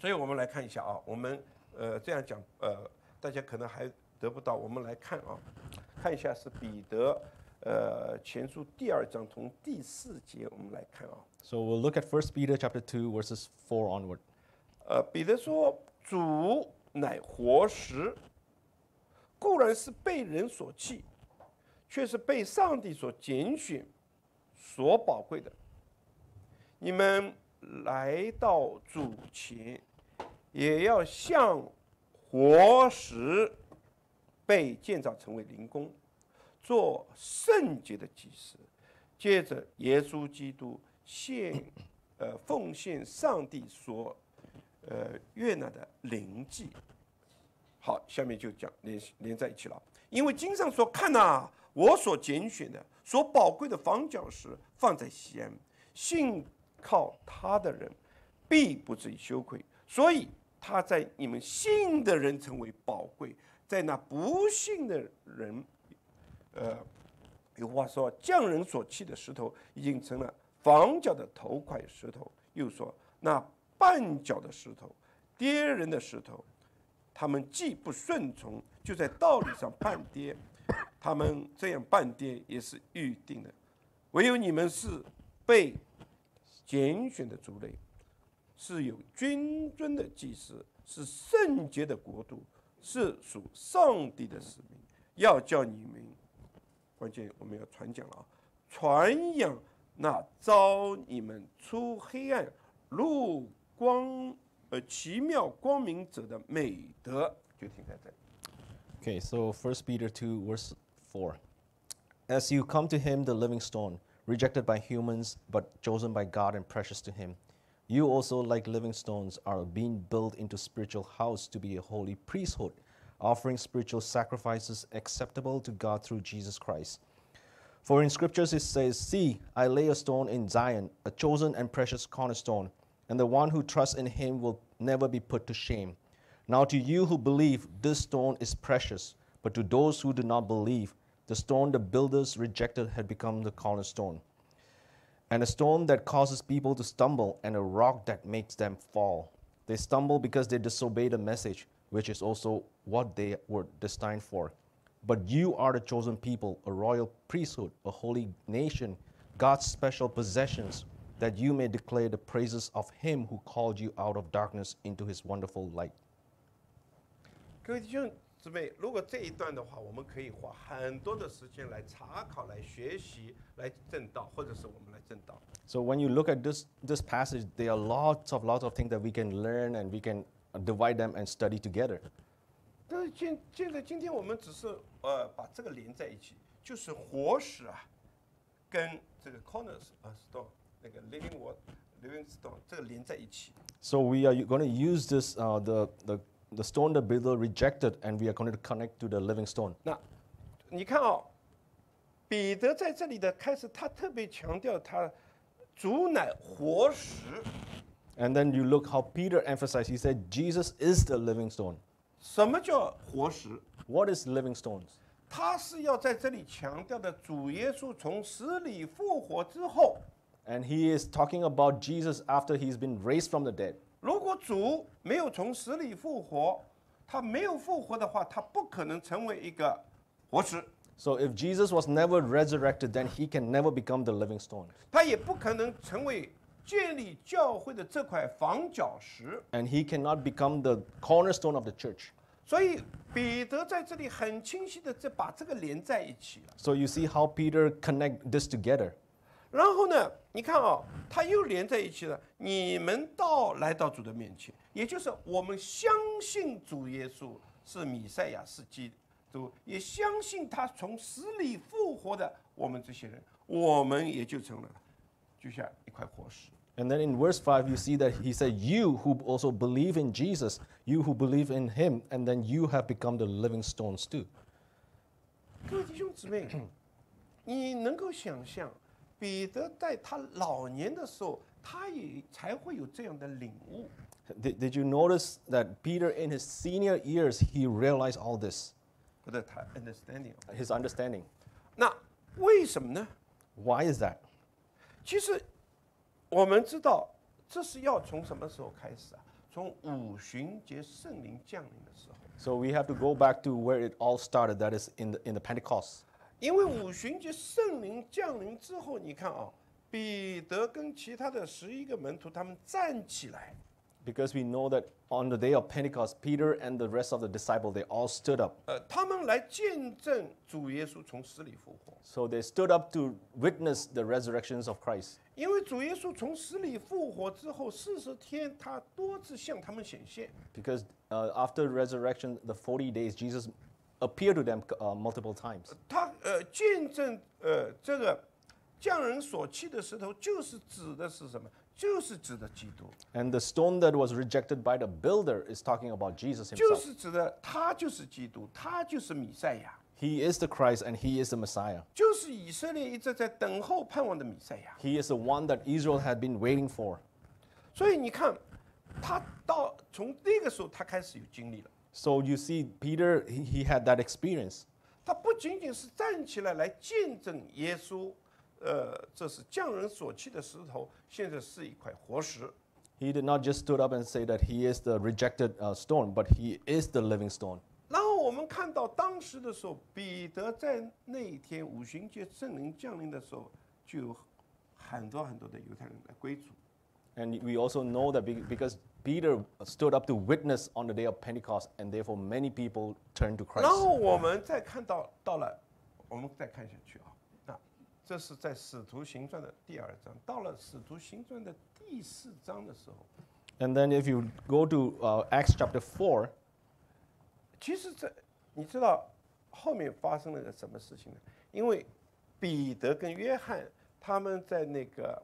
所以我们来看一下啊，我们呃这样讲，呃，大家可能还得不到，我们来看啊，看一下是彼得呃前书第二章从第四节我们来看啊，So we'll look at First Peter chapter two verses four onward. 呃，彼得说：“主乃活石，固然是被人所弃，却是被上帝所拣选、所宝贵的。你们来到主前，也要像活石被建造成为灵宫，做圣洁的祭司。接着，耶稣基督献，呃，奉献上帝所。”呃悦纳的灵祭。好，下面就讲连连在一起了。因为经上说：“看呐、我所拣选的、所宝贵的房角石放在西安，信靠他的人必不至于羞愧。所以他在你们信的人成为宝贵，在那不信的人，呃，有话说，匠人所砌的石头已经成了房角的头块石头。又说，那绊脚的石头，跌人的石头，他们既不顺从，就在道理上绊跌。他们这样绊跌也是预定的。唯有你们是被拣选的族类，是有君尊的祭司，是圣洁的国度，是属上帝的使命，要叫你们，关键我们要传讲了啊，传扬那招你们出黑暗入光，呃，奇妙光明者的美德，就停在这里。Okay, so First Peter two verse four, as you come to him, the living stone, rejected by humans, but chosen by God and precious to him, you also, like living stones, are being built into spiritual house to be a holy priesthood, offering spiritual sacrifices acceptable to God through Jesus Christ. For in scriptures it says, See, I lay a stone in Zion, a chosen and precious cornerstone, and the one who trusts in him will never be put to shame. Now, to you who believe, this stone is precious, but to those who do not believe, the stone the builders rejected had become the cornerstone, and a stone that causes people to stumble, and a rock that makes them fall. They stumble because they disobey the message, which is also what they were destined for. But you are the chosen people, a royal priesthood, a holy nation, God's special possessions, that you may declare the praises of him who called you out of darkness into his wonderful light. 各位弟兄姊妹，如果这一段的话，我们可以花很多的时间来查考、来学习、来正道，或者是我们来正道。 So when you look at this this passage, there are lots of lots of things that we can learn and we can uh, divide them and study together. 但是现现在今天我们只是呃把这个连在一起，就是活石啊，跟这个 corners 啊 stone 那个 living word living stone 这个连在一起。 So we are going to use this uh, the the the stone the builder rejected, and we are going to connect to the living stone. 那你看哦，彼得在这里的开始，他特别强调他主乃活石。 And then you look how Peter emphasized. He said Jesus is the living stone. 什么叫活石？ What is living stones? 他是要在这里强调的，主耶稣从死里复活之后， And he is talking about Jesus after he's been raised from the dead. 如果主没有从死里复活，他没有复活的话，他不可能成为一个活石，So if Jesus was never resurrected, then he can never become the living stone. 他也不可能成为建立教会的这块房角石。And he cannot become the cornerstone of the church. 所以彼得在这里很清晰的这把这个连在一起了。So you see how Peter connect this together. 然后呢，你看啊、他又连在一起了。你们到来到主的面前，也就是我们相信主耶稣是弥赛亚，是基督，也相信他从死里复活的我们这些人，我们也就成了就像一块活石。And then in verse 5, you see that he said, You who also believe in Jesus, you who believe in him, and then you have become the living stones too. 各位弟兄姊妹，你能够想象，彼得在他老年的时候，他也才会有这样的领悟。 Did, did you notice that Peter, in his senior years, he realized all this, 不是他 understanding。 his understanding? 那为什么呢？ Why is that? 其实我们知道，这是要从什么时候开始啊？从五旬节圣灵降临的时候， So we have to go back to where it all started, that is in the, in the Pentecost. 因为五旬节圣灵降临之后，你看啊，彼得跟其他的十一个门徒他们站起来，Because we know that on the day of Pentecost, Peter and the rest of the disciples, they all stood up. 呃，他们来见证主耶稣从死里复活。So they stood up to witness the resurrections of Christ. 因为主耶稣从死里复活之后四十天，他多次向他们显现。Because uh, after resurrection, the forty days, Jesus appeared to them uh, multiple times. 他呃见证呃这个匠人所弃的石头，就是指的是什么？就是指的基督， And the stone that was rejected by the builder is talking about Jesus 就 himself. 是指的他就是基督，他就是弥赛亚， He is the Christ and he is the Messiah. 就是以色列一直在等候盼望的弥赛亚。 He is the one that Israel had been waiting for. 所以你看，他到从那个时候他开始有经历了。 So you see, Peter, he, he had that experience. 他不仅仅是站起来来见证耶稣，呃，这是匠人所弃的石头，现在是一块活石。 He did not just stood up and say that he is the rejected uh, stone, but he is the living stone. 然后我们看到当时的时候，彼得在那一天五旬节圣灵降临的时候，就有很多很多的犹太人来归主。 And we also know that be- because Peter stood up to witness on the day of Pentecost, and therefore many people turned to Christ. 然后我们再看到到了，我们再看下去啊，那这是在使徒行传的第二章，到了使徒行传的第四章的时候，And then if you go to uh, Acts chapter four，其实这你知道后面发生了个什么事情呢？因为彼得跟约翰他们在那个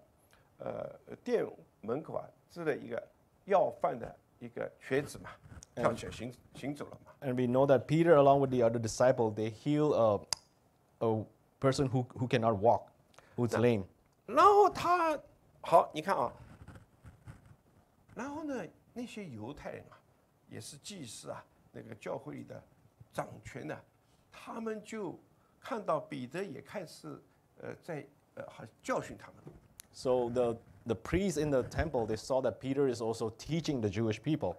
呃店门口啊支了一个要饭的一个瘸子嘛，跳起来行行走了嘛。And we know that Peter, along with the other disciple, they heal a, a person who, who cannot walk, who's lame. 然后他好，你看啊，然后呢，那些犹太人啊，也是祭司啊，那个教会里的掌权的，他们就看到彼得也开始呃在呃好像教训他们，So the, the priests in the temple, they saw that Peter is also teaching the Jewish people.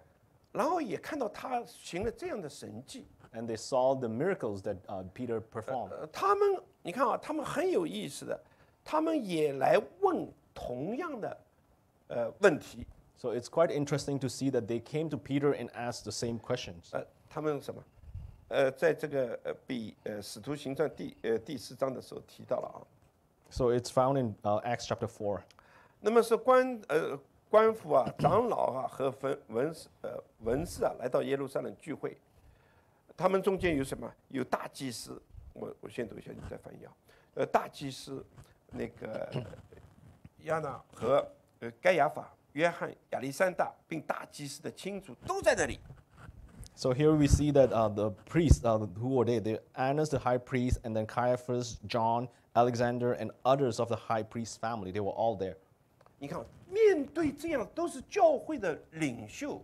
然后也看到他行了这样的神迹， And they saw the miracles that uh, Peter performed. 呃，他们你看啊，他们很有意思的，他们也来问同样的呃问题， So it's quite interesting to see that they came to Peter and asked the same questions. 呃，他们什么？呃，在这个呃比呃使徒行传第呃第四章的时候提到了啊， So it's found in uh, Acts chapter 4. 那么是官呃官府啊、长老啊和文文士呃文士啊来到耶路撒冷聚会，他们中间有什么？有大祭司，我我先读一下，你再翻译啊。呃，大祭司那个亚纳和呃盖亚法、约翰、亚历山大，并大祭司的亲族都在那里。So here we see that uh, the priests, uh, who were they? They Annas, the high priest, and then Caiaphas, John, Alexander, and others of the high priest family. They were all there. 你看，面对这样都是教会的领袖，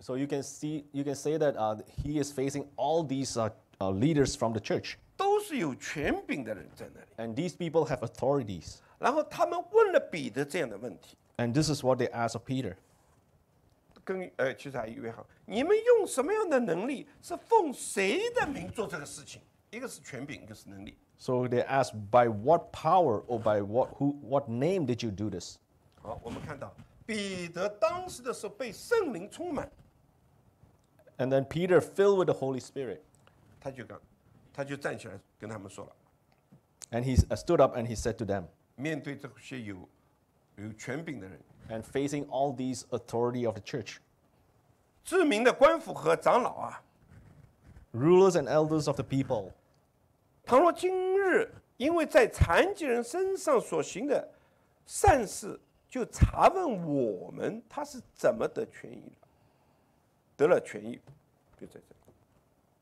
So you can see, you can say that uh, he is facing all these uh, uh, leaders from the church, 都是有权柄的人在那里。 and these people have authorities. 然后他们问了彼得这样的问题， And this is what they asked of Peter. 跟呃，其实还有约翰，你们用什么样的能力？是奉谁的名做这个事情？一个是权柄，一个是能力。 So they asked, by what power or by what, who, what name did you do this? 好，我们看到彼得当时的时候被圣灵充满，And then Peter, filled with the Holy Spirit, 他就刚，他就站起来跟他们说了，and he uh, stood up and he said to them, 面对这些有有权柄的人，and facing all these authority of the church, 知名的官府和长老啊，rulers and elders of the people, 倘若今日因为在残疾人身上所行的善事，就查问我们他是怎么得痊愈的，得了痊愈，就在这里。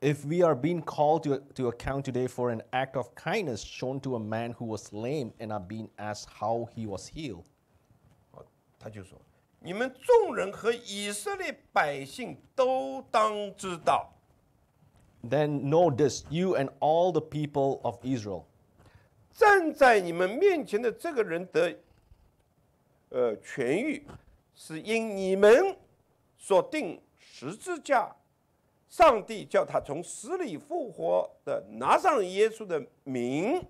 if we are being called to, to account today for an act of kindness shown to a man who was lame and are being asked how he was healed, 好，他就说：“你们众人和以色列百姓都当知道， then know this, you and all the people of Israel, 站在你们面前的这个人得 呃痊愈，是因你们所定十字架，上帝叫他从死里复活的拿上耶稣的名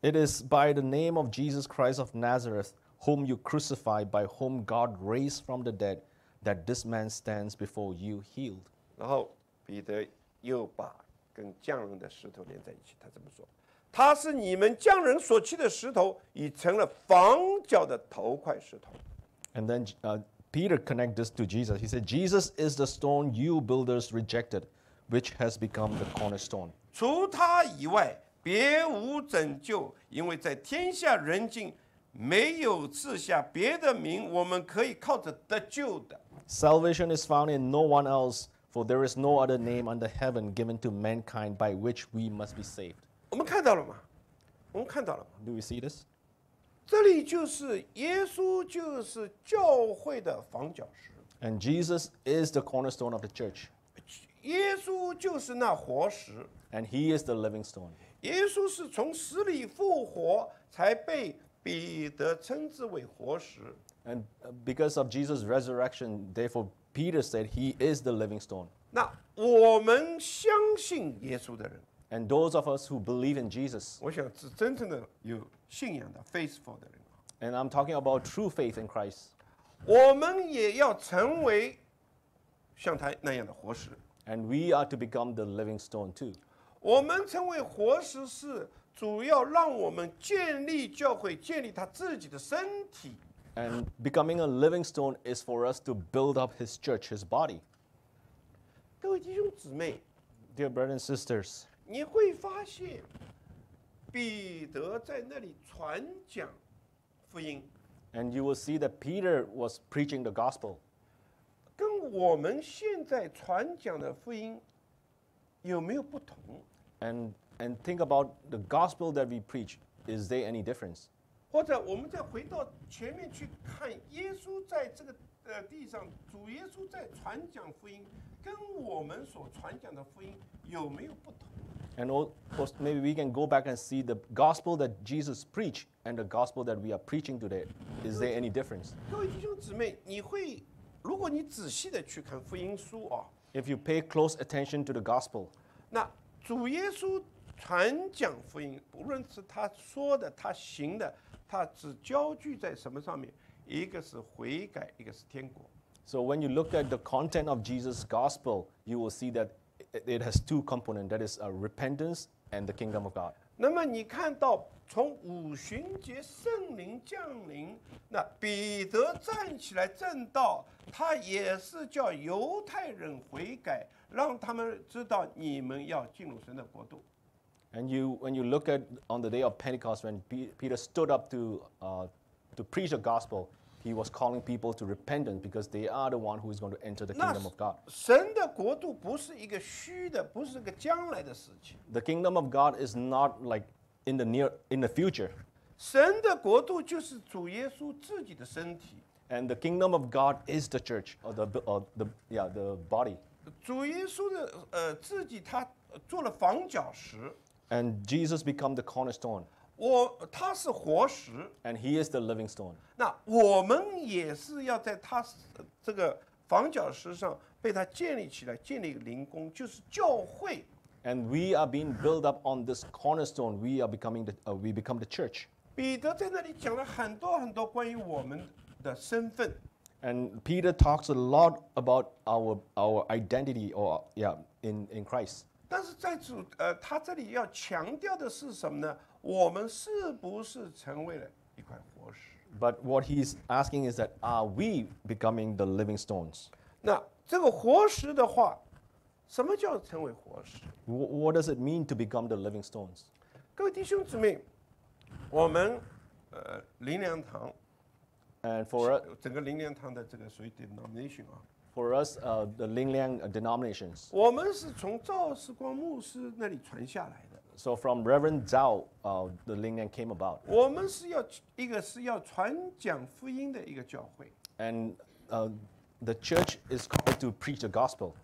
，It is by the name of Jesus Christ of Nazareth, whom you crucified, by whom God raised from the dead, that this man stands before you healed. 然后彼得又把跟匠人的石头连在一起，他这么说：他是你们匠人所砌的石头，已成了房角的头块石头。 And then uh, Peter connect this to Jesus. He said, Jesus is the stone you builders rejected, which has become the cornerstone. 除他以外，别无拯救，因为在天下人境没有赐下别的名，我们可以靠着得救的。 Salvation is found in no one else, for there is no other name under heaven given to mankind by which we must be saved. 我们看到了吗？我们看到了吗？ Do we see this? 这里就是耶稣，就是教会的房角石， And Jesus is the cornerstone of the church, 耶稣就是那活石， and he is the living stone. 耶稣是从死里复活，才被彼得称之为活石。 And uh, because of Jesus' resurrection, therefore, Peter said he is the living stone. 那我们相信耶稣的人， And those of us who believe in Jesus, 我想是真正的有信仰的 faithful 的人。 and I'm talking about true faith in Christ, 我们也要成为像他那样的活石。 and we are to become the living stone too. 我们成为活石是主要让我们建立教会，建立他自己的身体。 And becoming a living stone is for us to build up his church, his body. 各位弟兄姊妹， Dear brothers and sisters, 你会发现，彼得在那里传讲福音，and you will see that Peter was preaching the gospel. 跟我们现在传讲的福音有没有不同？And, and think about the gospel that we preach. Is there any difference? 或者我们再回到前面去看，耶稣在这个呃地上，主耶稣在传讲福音，跟我们所传讲的福音有没有不同？And also maybe we can go back and see the gospel that Jesus preached and the gospel that we are preaching today. Is there any difference? 各位弟兄姊妹，你会，如果你仔细的去看福音书啊，If you pay close attention to the gospel, 那主耶稣传讲福音，无论是他说的、他行的，他只焦聚在什么上面？一个是悔改，一个是天国。so when you look at the content of Jesus' gospel, you will see that it, has two components that is uh, repentance and the kingdom of God. 那么你看到从五旬节圣灵降临，那彼得站起来正道，他也是叫犹太人悔改，让他们知道你们要进入神的国度。And you, when you look at on the day of Pentecost, when Pe- Peter stood up to, uh, to preach the gospel, he was calling people to repentance because they are the one who is going to enter the 那 kingdom of God. 神的国度不是一个虚的，不是个将来的事情。 The kingdom of God is not like in the near in the future. 神的国度就是主耶稣自己的身体。 And the kingdom of God is the church or the or the yeah, the body. 主耶稣的呃自己他呃做了房角石， And Jesus become the cornerstone 我他是活石。and he is the living stone. 那我们也是要在他呃这个房角石上被他建立起来，建立一个灵宫，就是教会。And we are being built up on this cornerstone. We are becoming the uh, we become the church. 彼得在那里讲了很多很多关于我们的身份。And Peter talks a lot about our our identity or yeah in, in Christ. 但是在主呃，他这里要强调的是什么呢？我们是不是成为了一块活石？But what he's asking is that are we becoming the living stones? 那这个活石的话，什么叫成为活石？Wh- what does it mean to become the living stones? 各位弟兄姊妹，我们呃灵粮堂 And for 整个灵粮堂的这个属于 denomination 啊，for us uh, the Lingliang uh, denominations. 我们是从赵世光牧师那里传下来的。So from Reverend Zhao, uh, the Lingliang came about. And uh, the church is called to preach the gospel.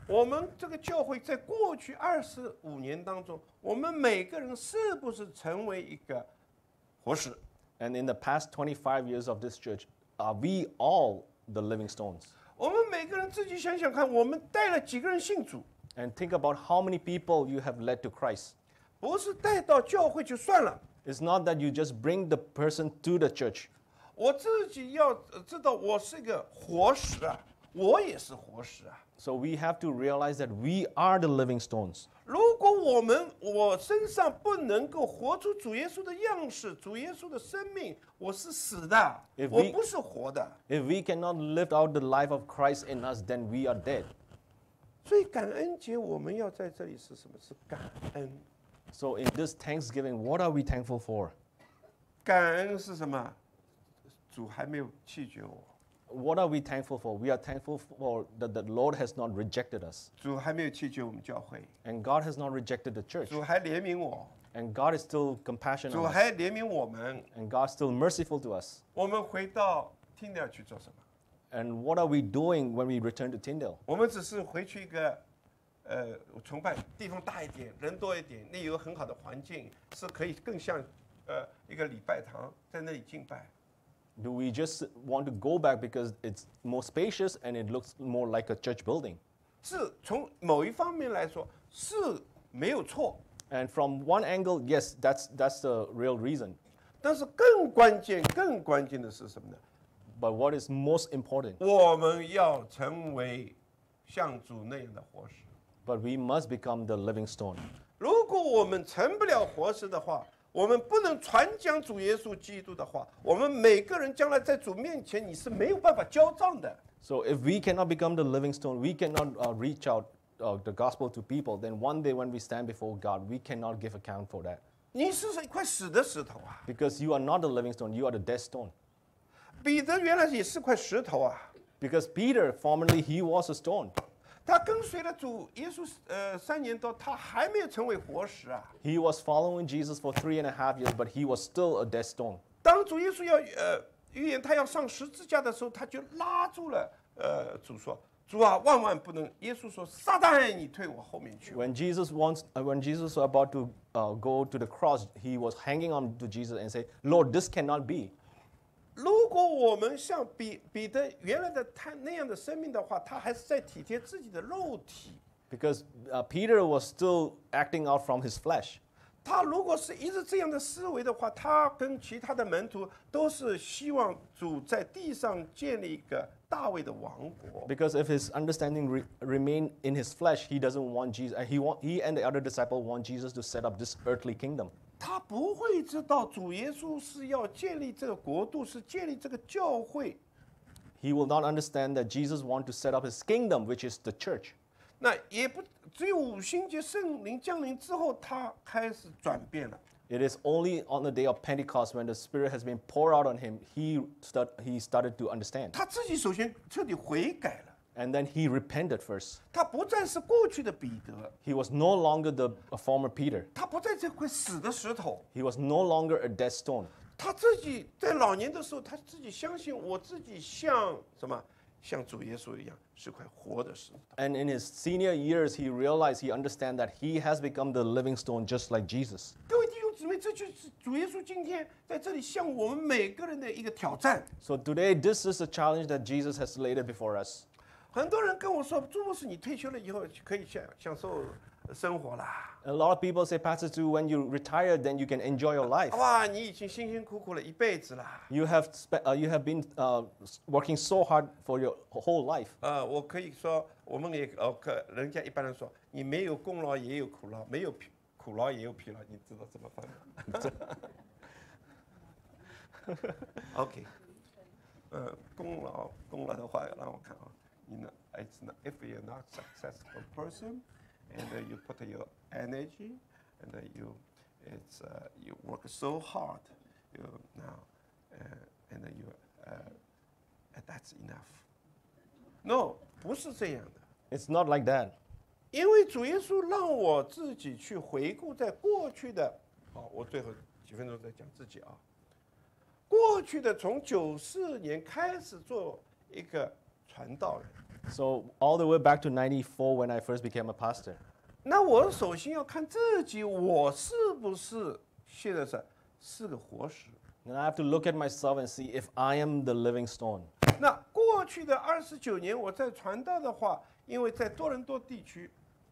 And in the past 25 years of this church, are we all the living stones? And think about how many people you have led to Christ. 不是带到教会就算了，It's not that you just bring the person to the church. 我自己要呃知道我是一个活石啊，我也是活石啊。So we have to realize that we are the living stones. 如果我们我身上不能够活出主耶稣的样式，主耶稣的生命，我是死的，If 我 we- 不是活的。If we cannot live out the life of Christ in us, then we are dead. 所以感恩节我们要在这里是什么？是感恩。So in this Thanksgiving, what are we thankful for? 感恩是什么？主还没有弃绝我， What are we thankful for? We are thankful for that the Lord has not rejected us. 主还没有弃绝我们教会， And God has not rejected the church. 主还怜悯我， And God is still compassionate 主 on us. 还怜悯我们。 And God is still merciful to us. 我们回到听了去做什么？ And what are we doing when we return to Tyndale? 我们只是回去一个， 呃，崇拜地方大一点，人多一点，那有很好的环境，是可以更像，呃，一个礼拜堂，在那里敬拜。Do we just want to go back because it's more spacious and it looks more like a church building? 是从某一方面来说是没有错，And from one angle, yes, that's, that's the real reason. 但是更关键、更关键的是什么呢？But what is most important? 我们要成为像主那样的活石。But we must become the living stone. 如果我们成不了活石的话，我们不能传讲主耶稣基督的话，我们每个人将来在主面前，你是没有办法交账的。 So if we cannot become the living stone, we cannot uh, reach out uh, the gospel to people, then one day when we stand before God, we cannot give account for that. 你是一块死的石头啊！ Because you are not the living stone, you are the dead stone. 彼得原来也是块石头啊， Because Peter, formerly, he was a stone. 他跟随了主耶稣呃三年多，他还没有成为活石啊。 He was following Jesus for three and a half years, but he was still a dead stone. 当主耶稣要呃预言他要上十字架的时候，他就拉住了呃主说：“主啊，万万不能！”耶稣说：“撒旦，你退我后面去。 When Jesus wants, uh, when Jesus was about to uh, go to the cross, he was hanging on to Jesus and say, "Lord, this cannot be." 如果我们像彼彼得原来的他那样的生命的话，他还是在体贴自己的肉体。 Because uh, Peter was still acting out from his flesh. 他如果是一直这样的思维的话，他跟其他的门徒都是希望主在地上建立一个大卫的王国。 Because if his understanding re- remained in his flesh, he doesn't want Jesus. Uh, he want he and the other disciple want Jesus to set up this earthly kingdom. 他不会知道主耶稣是要建立这个国度，是建立这个教会。He will not understand that Jesus want to set up his kingdom, which is the church. 那也不只有五星节圣灵降临之后，他开始转变了。It is only on the day of Pentecost when the Spirit has been poured out on him, he, start, he started to understand. 他自己首先彻底悔改了，And then he repented first. 他不再是过去的彼得， He was no longer the a former Peter. 他不再这块死的石头。 He was no longer a dead stone. 他自己在老年的时候，他自己相信我自己像什么，像主耶稣一样，是块活的石头。 And in his senior years, he realized, he understand that he has become the living stone just like Jesus. 各位弟兄姊妹，这就是主耶稣今天在这里向我们每个人的一个挑战。 So today, this is a challenge that Jesus has laid it before us. 很多人跟我说，朱牧师，你退休了以后可以享享受生活啦。A lot of people say, Pastor, too, when you retire, then you can enjoy your life. 哇，你已经辛辛苦苦了一辈子啦。You have, spent, uh, you have been uh, working so hard for your whole life. 呃，我可以说，我们也呃，可人家一般人说，你没有功劳也有苦劳，没有疲苦劳也有疲劳，你知道怎么办吗？OK，呃，功劳功劳的话，让我看啊，你呢，It's not if you're not successful person, and uh, you put your energy, and uh, you, it's uh, you work so hard, you now, uh, and then you, uh, and that's enough. No，不是这样的。 It's not like that. 因为主耶稣让我自己去回顾在过去的，好，我最后几分钟再讲自己啊。过去的从九四年开始做一个 传道人， So all the way back to 94 when I first became a pastor. 那我首先要看自己，我是不是现在是是个活石？ Then I have to look at myself and see if I am the living stone. 那过去的二十九年我在传道的话，因为在多伦多地区，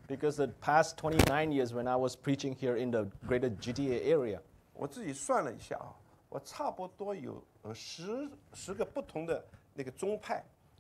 Because the past 29 years when I was preaching here in the greater GTA area, 我自己算了一下啊，我差不多有呃十十个不同的那个宗派。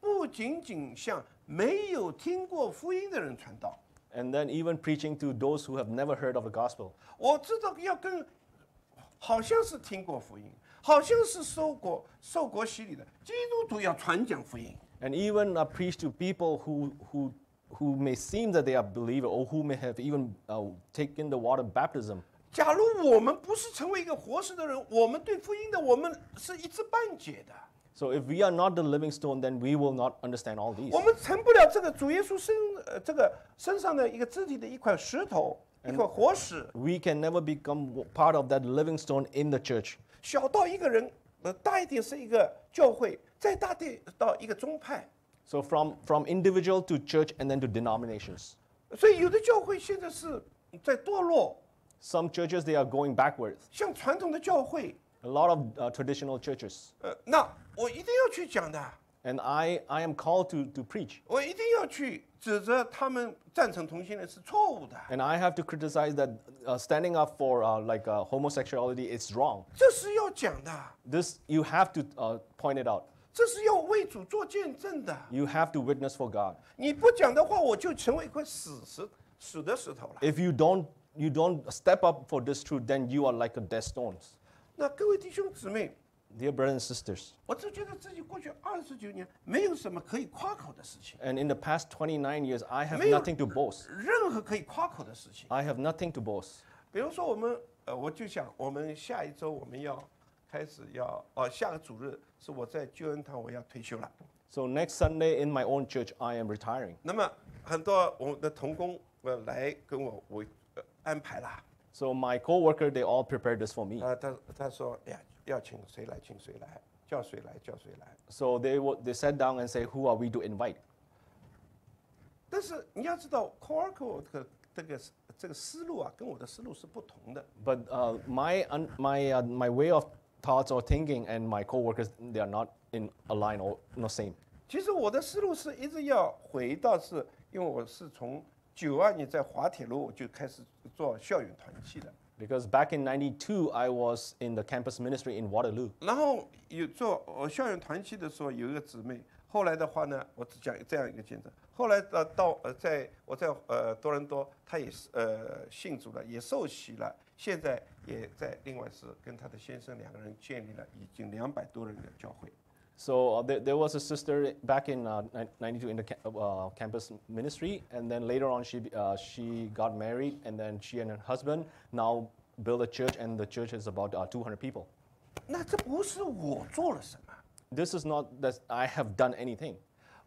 不仅仅向没有听过福音的人传道，And then even preaching to those who have never heard of the gospel. 我知道要跟好像是听过福音，好像是受过受过洗礼的基督徒要传讲福音。And even uh, preach to people who, who, who may seem that they are believer or who may have even uh, taken the water baptism. 假如我们不是成为一个活石的人，我们对福音的我们是一知半解的，So if we are not the living stone, then we will not understand all these. 我们成不了这个主耶稣身呃这个身上的一个肢体的一块石头，一块活石。 We can never become w- part of that living stone in the church. 小到一个人，呃，大一点是一个教会，再大点到一个宗派。 So from, from individual to church and then to denominations. 所以有的教会现在是在堕落， Some churches, they are going backwards. 像传统的教会， A lot of uh, traditional churches. 呃，那我一定要去讲的。 And I, I am called to, to preach. 我一定要去指责他们赞成同性恋是错误的， And I have to criticize that uh, standing up for uh, like uh, homosexuality is wrong. 这是要讲的， This, you have to uh, point it out. 这是要为主做见证的。 You have to witness for God. 你不讲的话，我就成为一块死石死的石头了。 If you don't, you don't step up for this truth, then you are like a dead stones. 那各位弟兄姊妹，Dear brothers and sisters, 我只觉得自己过去二十九年没有什么可以夸口的事情，and in the past twenty nine years, I have nothing to boast. 任何可以夸口的事情。I have nothing to boast. 比如说我们，呃，我就想我们下一周我们要开始要，哦，下个主日是我在救恩堂我要退休了。So next Sunday in my own church, I am retiring. 那么很多我的同工呃来跟我我呃安排啦，So my co-worker, they all prepared this for me. 啊，他他说，哎呀，要请谁来请谁来，叫谁来叫谁来。 So they w- they sat down and say, who are we to invite? 但是你要知道 c o r c o 这个这个这个思路啊，跟我的思路是不同的。 But uh, my un- my uh, my way of thoughts or thinking and my co-workers, they are not in a line or not same. 其实我的思路是一直要回到是，因为我是从 九二年在滑铁卢我就开始做校园团契的，Because back in '92, I was in the campus ministry in Waterloo. 然后有做我校园团契的时候有一个姊妹，后来的话呢，我只讲这样一个见证。后来到到呃，在我在呃多伦多，她也是呃信主了，也受洗了，现在也在另外是跟她的先生两个人建立了已经两百多人的教会。So uh, there, there was a sister back in uh, ni- 92 in the ca- uh, campus ministry, and then later on she, uh, she got married, and then she and her husband now build a church, and the church is about uh, 200 people. 那这不是我做了什么， This is not that I have done anything.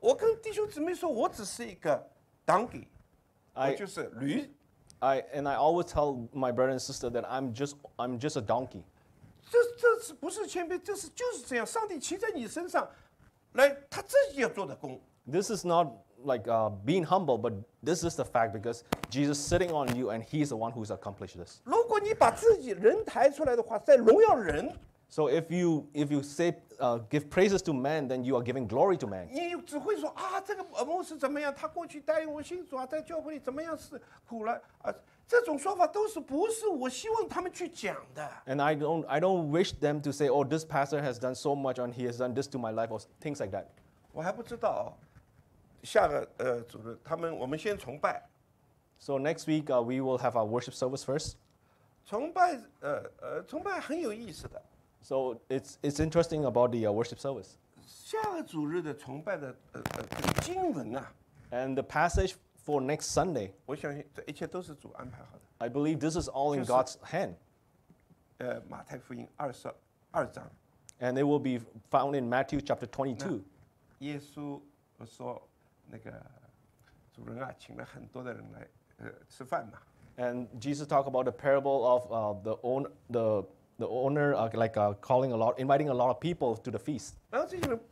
我跟弟兄姊妹说，我只是一个当给，我 I, 就是驴。 I, and I always tell my brother and sister that I'm just, I'm just a donkey. 这这是不是谦卑？这是就是这样，上帝骑在你身上，来他自己要做的工。This is not like uh, being humble, but this is the fact because Jesus sitting on you, and He's the one who's accomplished this. 如果你把自己人抬出来的话，在荣耀人，So if you if you say uh, give praises to man, then you are giving glory to man. 你只会说啊，这个呃牧师怎么样？他过去答应我信主啊，在教会里怎么样是苦了啊？这种说法都是不是我希望他们去讲的。 And I don't I don't wish them to say, oh, this pastor has done so much and he has done this to my life or s- things like that. 我还不知道哦，下个呃主任他们我们先崇拜， So next week uh, we will have our worship service first. 崇拜呃呃崇拜很有意思的。 So it's it's interesting about the uh, worship service. 下个主日的崇拜的呃呃这个经文啊， And the passage for next Sunday, 我相信这一切都是主安排好的。 I believe this is all in Just- God's hand. 呃，马太福音二十二章， And it will be found in Matthew chapter 22. 耶稣说那个主人啊，请了很多的人来呃吃饭嘛。 And Jesus talked about the parable of uh, the, own, the, the owner uh, like uh, calling a lot, inviting a lot of people to the feast. 然后这些人呃不来，呃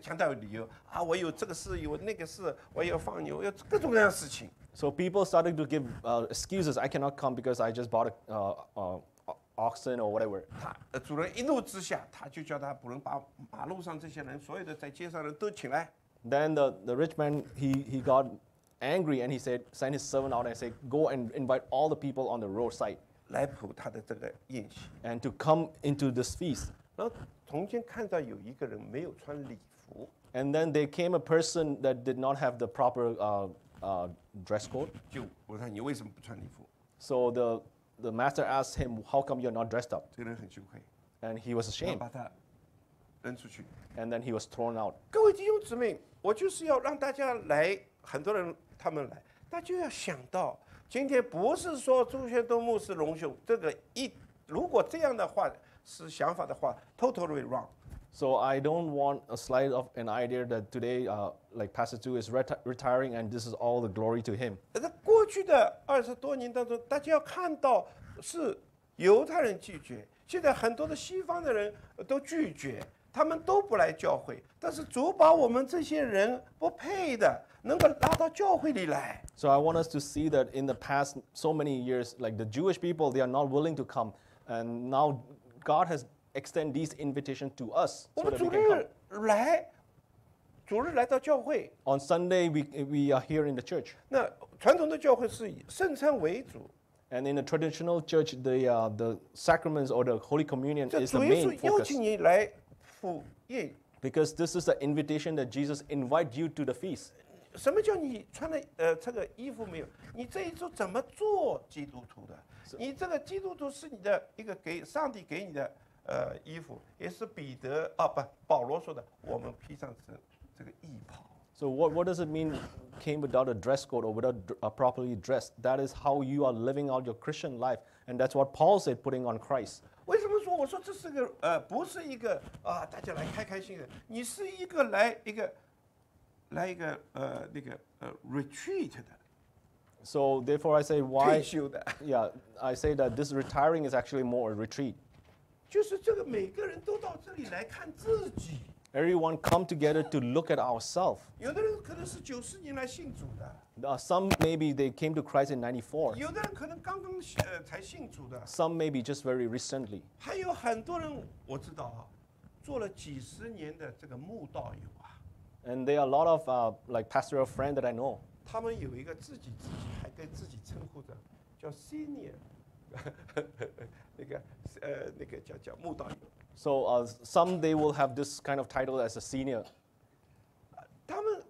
强调理由啊，我有这个事，有那个事，我要放牛，要各种各样的事情。 So people started to give uh, excuses. I cannot come because I just bought a uh, uh, o- oxen or whatever. 他呃主人一怒之下，他就叫他仆人把马路上这些人，所有的在街上人都请来。 Then the, the rich man he, he got angry and he said send his servant out and say go and invite all the people on the roadside 来谱他的这个宴席， and to come into this feast. 然后从前看到有一个人没有穿礼服， And then there came a person that did not have the proper uh, uh, dress code. 就我说你为什么不穿礼服？ So the, the master asked him, How come you're not dressed up? 这个人很羞愧， And he was 要 ashamed. 把他扔出去。 And then he was thrown out. 各位弟兄姊妹，我就是要让大家来，很多人他们来，大家就要想到，今天不是说朱学东牧师隆兄这个一，如果这样的话是想法的话，totally wrong。 so I don't want a slide of an idea that today, uh, like Pastor Zhu is reti retiring and this is all the glory to him. So I want us to see that in the past so many years, like the Jewish people, they are not willing to come, and now God has extended these invitations to us 我 so 们 that we 主 can come. 日来， 主日来到教会， On Sunday, we, we are here in the church. 那传统的教会是以圣餐为主， And in the traditional church, the, uh, the sacraments or the Holy Communion 这 is the 主耶 main 稣邀 focus. 请你来赴宴。 Because this is the invitation that Jesus invite you to the feast. 什么叫你穿了呃这个衣服没有？你这一周怎么做基督徒的？你这个基督徒是你的一个给上帝给你的 呃衣服，也是彼得啊不保罗说的，我们披上这这个义袍。 So what, what does it mean came without a dress code or without dr- uh, properly dressed? That is how you are living out your Christian life. And that's what Paul said, putting on Christ. 为什么说我说这是个呃不是一个啊大家来开开心的？你是一个来一个来一个呃那个呃 retreat 的 So therefore I say 退 why, 休的， yeah, I say that this retiring is actually more a retreat. 就是这个每个人都到这里来看自己。Everyone come together to look at ourselves. 有的人可能是九十年来信主的，Uh, some maybe they came to Christ in 94. 有的人可能刚刚呃才信主的，Some maybe just very recently. 还有很多人我知道啊，做了几十年的这个慕道友啊，And there are a lot of uh, like pastoral friends that I know. 他们有一个自己自己还跟自己称呼着叫 senior，那个呃那个叫叫慕道友，So uh, some they will have this kind of title as a senior. 他们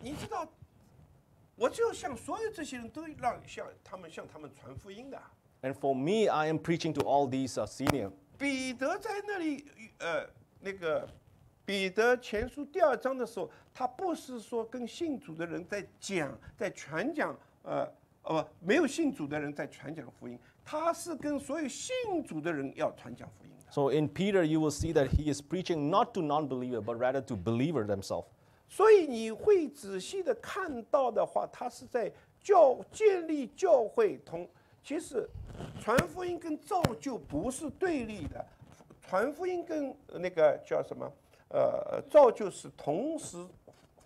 你知道，我就向所有这些人都让向他们向他们传福音的。And for me, I am preaching to all these uh, senior. 彼得在那里，呃，那个彼得前书第二章的时候，他不是说跟信主的人在讲，在传讲，呃，哦呃，没有信主的人在传讲福音，他是跟所有信主的人要传讲福音的。 So in Peter, you will see that he is preaching not to non-believer, but rather to believer themselves. 所以你会仔细的看到的话，他是在教建立教会同，其实传福音跟造就不是对立的，传福音跟呃那个叫什么呃造就是同时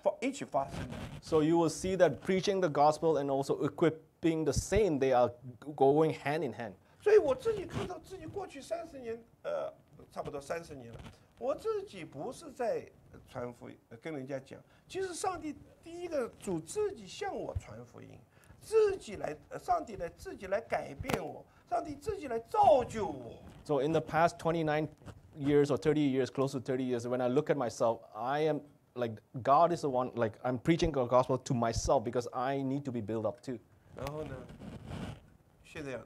发一起发生的。 So you will see that preaching the gospel and also equipping the same, they are g- going hand in hand. 所以我自己看到自己过去三十年，呃，差不多三十年了，我自己不是在传福音，呃跟人家讲，其实上帝第一个主自己向我传福音，自己来，呃上帝来自己来改变我，上帝自己来造就我。 So in the past 29 years or 30 years, close to 30 years, when I look at myself, I am like God is the one like I'm preaching the gospel to myself because I need to be built up too. 然后呢，现在要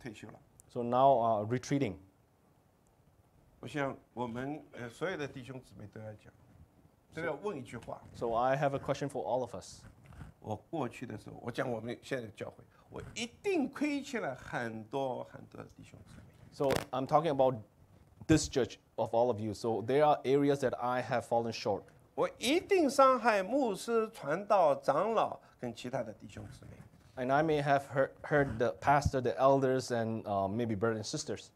退休了，So now uh, retreating. 我想我们呃所有的弟兄姊妹都要讲，都要问一句话。So I have a question for all of us. 我过去的时候，我讲我们现在的教会，我一定亏欠了很多很多弟兄姊妹。So I'm talking about this church of all of you. So there are areas that I have fallen short. 我一定伤害牧师、传道、长老跟其他的弟兄姊妹。 And I may have hurt, hurt the pastor, the elders, and uh, maybe brothers and sisters.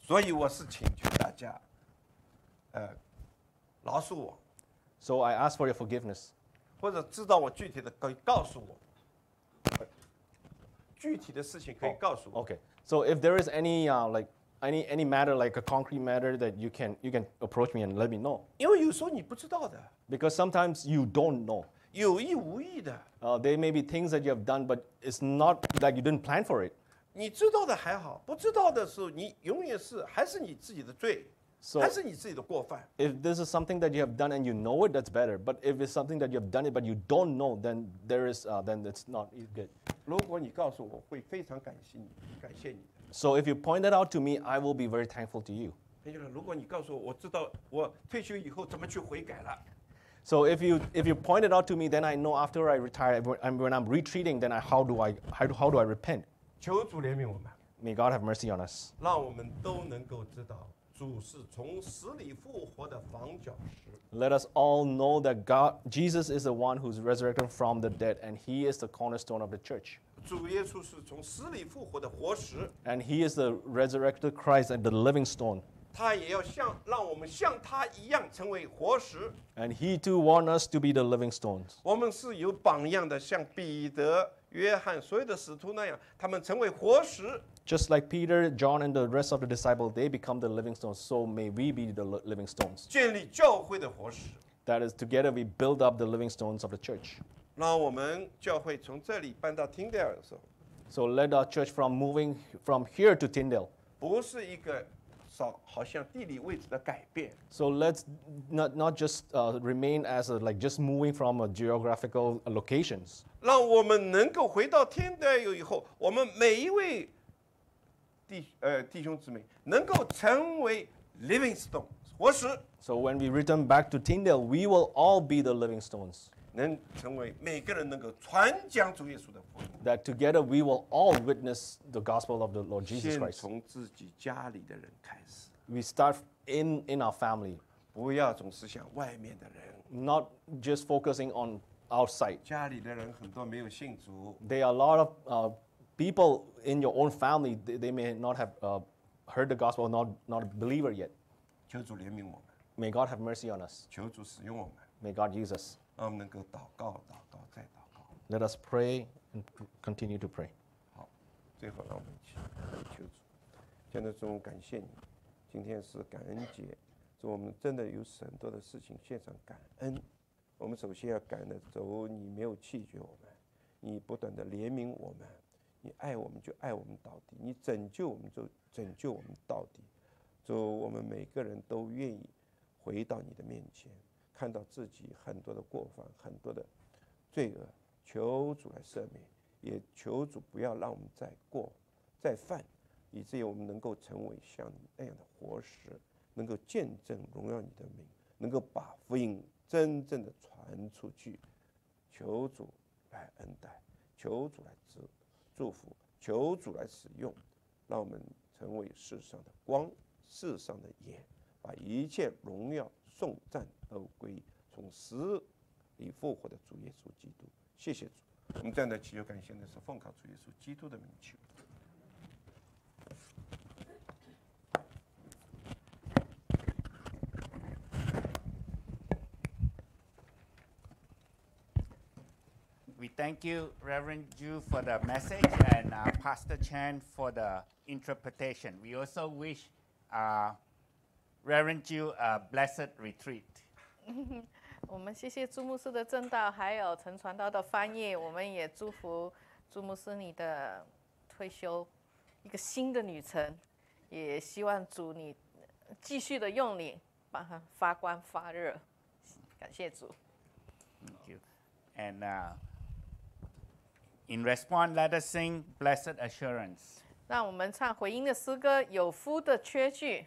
所以我是请求大家，呃，饶恕我， So I ask for your forgiveness. 或者知道我具体的可以告诉我，呃具体的事情可以告诉我。 Okay. So if there is any uh, like any any matter like a concrete matter that you can you can approach me and let me know 因为有时候你不知道的， because sometimes you don't know. 有意无意的， Uh, there may be things that you have done, but it's not like you didn't plan for it. 你知道的还好，不知道的时候，你永远是还是你自己的罪， So 还是你自己的过犯。 if this is something that you have done and you know it, that's better. But if it's something that you have done it but you don't know, then there is uh, then it's not e- good. 如果你告诉我，会非常感谢你，感谢你的。 So if you point that out to me, I will be very thankful to you. 也就是如果你告诉我，我知道我退休以后怎么去悔改了。 So if you if you point it out to me, then I know after I retire, when I'm, when I'm retreating, then I, how do I how do, how do I repent? 求主怜悯我们， May God have mercy on us. 让我们都能够知道，主是从死里复活的房角石。 Let us all know that God Jesus is the one who's resurrected from the dead, and He is the cornerstone of the church. 主耶稣是从死里复活的活石， And He is the resurrected Christ and the living stone. 他也要像让我们像他一样成为活石。 And He too want us to be the living stones. 我们是有榜样的，像彼得、约翰所有的使徒那样，他们成为活石。 Just like Peter, John, and the rest of the disciples, they become the living stones. So may we be the li- living stones. 建立教会的活石。 That is, together we build up the living stones of the church. 让我们教会从这里搬到汀德尔的时候， So let our church from moving from here to Tyndale. 不是一个 少好像地理位置的改变， So let's not, not just uh, remain as a, like just moving from a geographical uh, locations. 让我们能够回到天德尔以后，我们每一位弟呃弟兄姊妹能够成为 living stones 活石， So when we return back to Tyndale, we will all be the living stones. That together we will all witness the gospel of the Lord Jesus Christ. We start in in our family. Not just focusing on outside. There are a lot of uh, people in your own family. They, they may not have uh, heard the gospel, not not a believer yet. May God have mercy on us. May God use us. 让我们能够祷告、祷告再祷告。Let us pray and continue to pray. 好，最后让我们一起来求主。现在主，感谢你，今天是感恩节，主，我们真的有很多的事情献上感恩。我们首先要感恩的主，你没有弃绝我们，你不断的怜悯我们，你爱我们就爱我们到底，你拯救我们就拯救我们到底。主，我们每个人都愿意回到你的面前，看到自己很多的过犯，很多的罪恶，求主来赦免，也求主不要让我们再过、再犯，以至于我们能够成为像那样的活石，能够见证荣耀你的名，能够把福音真正的传出去。求主来恩待，求主来祝祝福，求主来使用，让我们成为世上的光，世上的盐，把一切荣耀 We thank you, Reverend Zhu, for the message and uh, Pastor Chan for the interpretation. We also wish uh, Reverend Ju a blessed retreat. 我们谢谢朱牧师的正道，还有陈传道的翻译。我们也祝福朱牧师你的退休一个新的旅程，也希望主你继续的用你，把它发光发热。感谢主。Thank you. And uh, in response, let us sing Blessed Assurance. 让我们唱回音的诗歌《有夫的缺据》。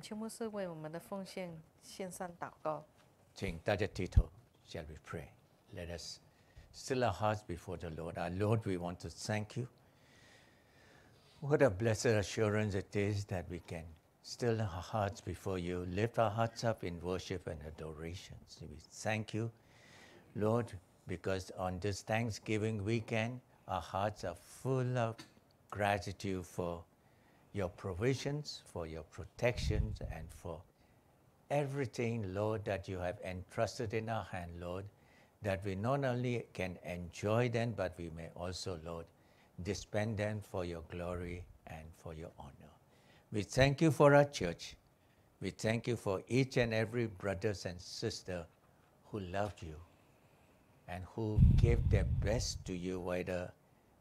请邱牧师为我们的奉献献上祷告。请大家低头，Shall we pray? Let us still our hearts before the Lord. Our Lord, we want to thank you. What a blessed assurance it is that we can still our hearts before you, lift our hearts up in worship and adoration. So we thank you, Lord, because on this Thanksgiving weekend, our hearts are full of gratitude for your provisions, for your protections, and for everything, Lord, that you have entrusted in our hand, Lord, that we not only can enjoy them, but we may also, Lord, dispense them for your glory and for your honor. We thank you for our church. We thank you for each and every brothers and sister who loved you and who gave their best to you, whether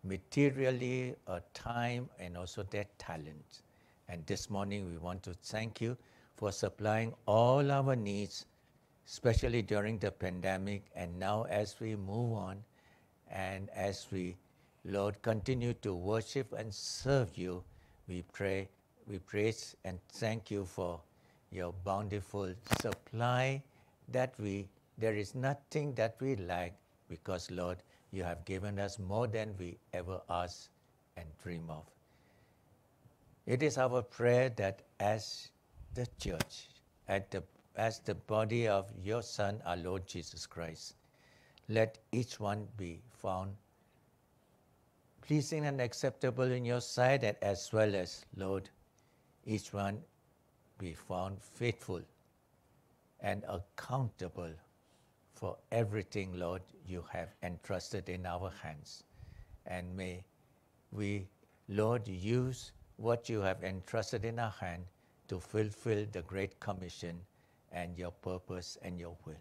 materially or time and also their talent. And this morning we want to thank you for supplying all our needs, especially during the pandemic. And now, as we move on and as we, Lord, continue to worship and serve you, we pray, we praise and thank you for your bountiful supply that we, there is nothing that we lack because, Lord, you have given us more than we ever ask and dream of. It is our prayer that as the church, the, as the body of your Son, our Lord Jesus Christ, let each one be found pleasing and acceptable in your sight, and as well as, Lord, each one be found faithful and accountable for everything, Lord, you have entrusted in our hands. And may we, Lord, use what you have entrusted in our hand to fulfill the Great Commission and your purpose and your will.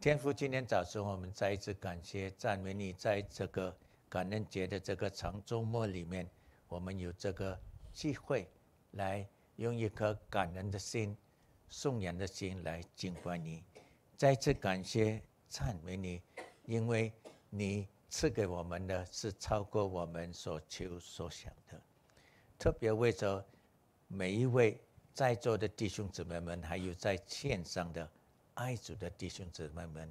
天父，今天早晨我们再一次感谢赞美你，在这个感恩节的这个长周末里面，我们有这个机会来用一颗感恩的心、颂扬的心来敬拜你。 再次感谢赞美你，因为你赐给我们的是超过我们所求所想的。特别为着每一位在座的弟兄姊妹们，还有在线上的爱主的弟兄姊妹们，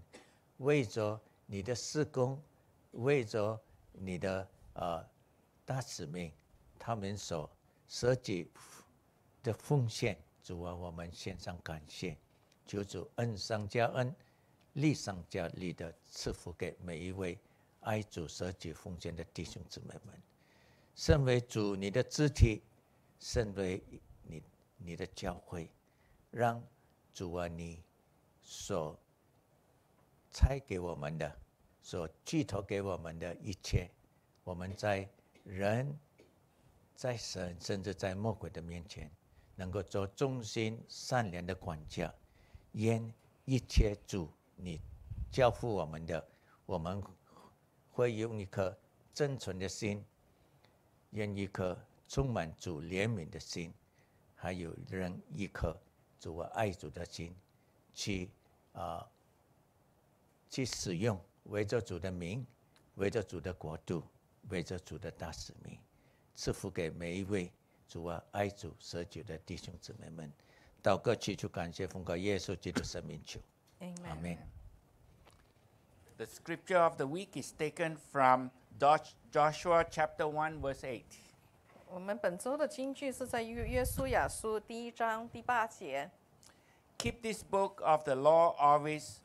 为着你的施工，为着你的呃大使命，他们所舍己的奉献，主啊，我们献上感谢。求主恩上加恩，利上加利的赐福给每一位爱主舍己奉献的弟兄姊妹们。身为主你的肢体，身为你你的教会，让主啊你所差给我们的，所寄托给我们的一切，我们在人、在神，甚至在魔鬼的面前，能够做忠心善良的管家。愿一切主你交付我们的，我们会用一颗真诚的心，愿一颗充满主怜悯的心，还有人一颗主啊爱主的心，去啊、去使用，为着主的名，为着主的国度，为着主的大使命，赐福给每一位主啊爱主舍己的弟兄姊妹们。祷告祈求感谢奉告耶稣基督圣名求。Amen. Amen. The scripture of the week is taken from Joshua chapter 1 verse 8. keep this book of the law always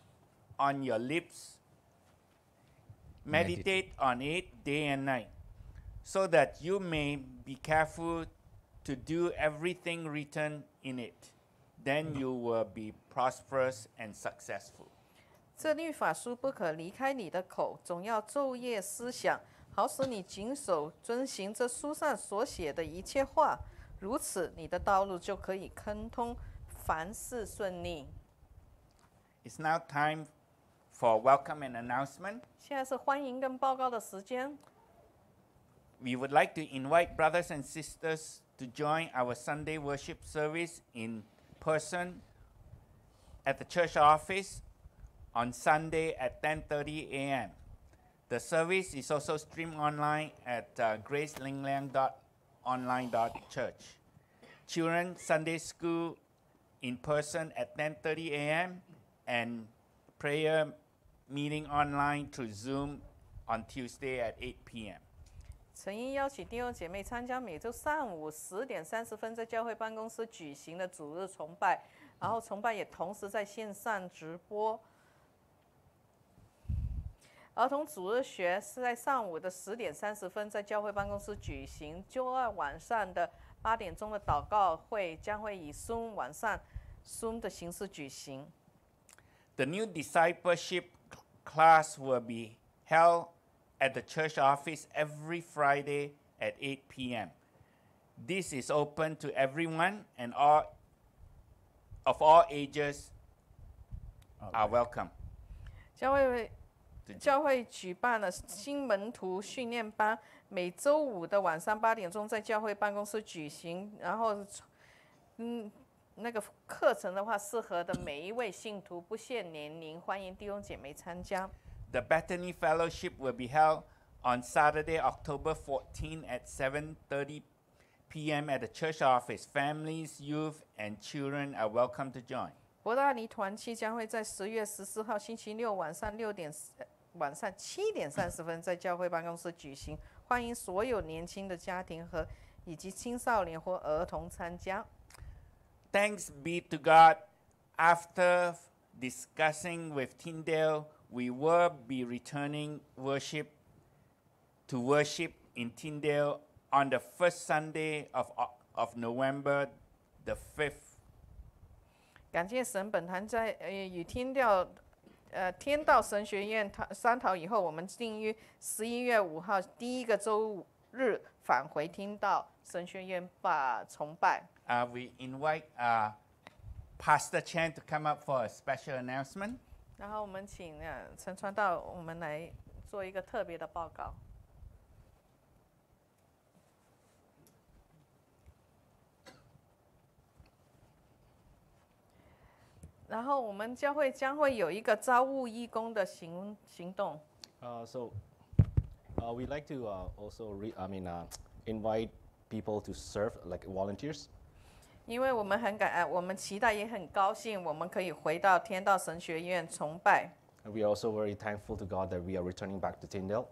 on your lips. Meditate on it day and night, so that you may be careful to do everything written in it Then you will be prosperous and successful. 这律法书不可离开你的口，总要昼夜思想，好使你谨守遵行这书上所写的一切话。如此，你的道路就可以亨通，凡事顺利。 It's now time for welcome and announcement. 现在是欢迎跟报告的时间。 We would like to invite brothers and sisters to join our Sunday worship service in person at the church office on Sunday at 10:30 a.m. The service is also streamed online at uh, gracelingliang.online.church. Children Sunday school in person at 10:30 a.m. and prayer meeting online through Zoom on Tuesday at 8 p.m. 诚意邀请弟兄姐妹参加每周上午十点三十分在教会办公室举行的主日崇拜，然后崇拜也同时在线上直播。儿童主日学是在上午的十点三十分在教会办公室举行，周二晚上的八点钟的祷告会将会以 Zoom 晚上 Zoom 的形式举行。The new discipleship class will be held at the church office every Friday at 8 p.m. This is open to everyone and all of all ages are welcome. 教会教会举办了新门徒训练班，每周五的晚上八点钟在教会办公室举行。然后，嗯，那个课程的话，适合的每一位信徒，不限年龄，欢迎弟兄姐妹参加。 The Bethany Fellowship will be held on Saturday, October 14 at 7:30 p.m. at the church office. Families, youth, and children are welcome to join. 伯大尼团契将会在十月十四号星期六晚上六点呃晚上七点三十分在教会办公室举行，欢迎所有年轻的家庭和以及青少年或儿童参加。 Thanks be to God. After f- discussing with Tyndale, we will be returning worship to worship in Tyndale on the first Sunday of, Oc- of November, the 5th. 感谢神，本堂在呃与天调呃天道神学院讨商讨以后，我们定于十一月五号第一个周日返回天道神学院把崇拜。 Uh, we invite uh, Pastor Chan to come up for a special announcement. 然后我们请呃陈川道，我们来做一个特别的报告。然后我们教会将会有一个招募义工的行行动。Uh, so, uh, we like to uh, also, re- I mean, uh, invite people to serve like volunteers. 因为我们很感，恩，我们期待也很高兴，我们可以回到天道神学院崇拜。And we are also very thankful to God that we are returning back to Tyndale.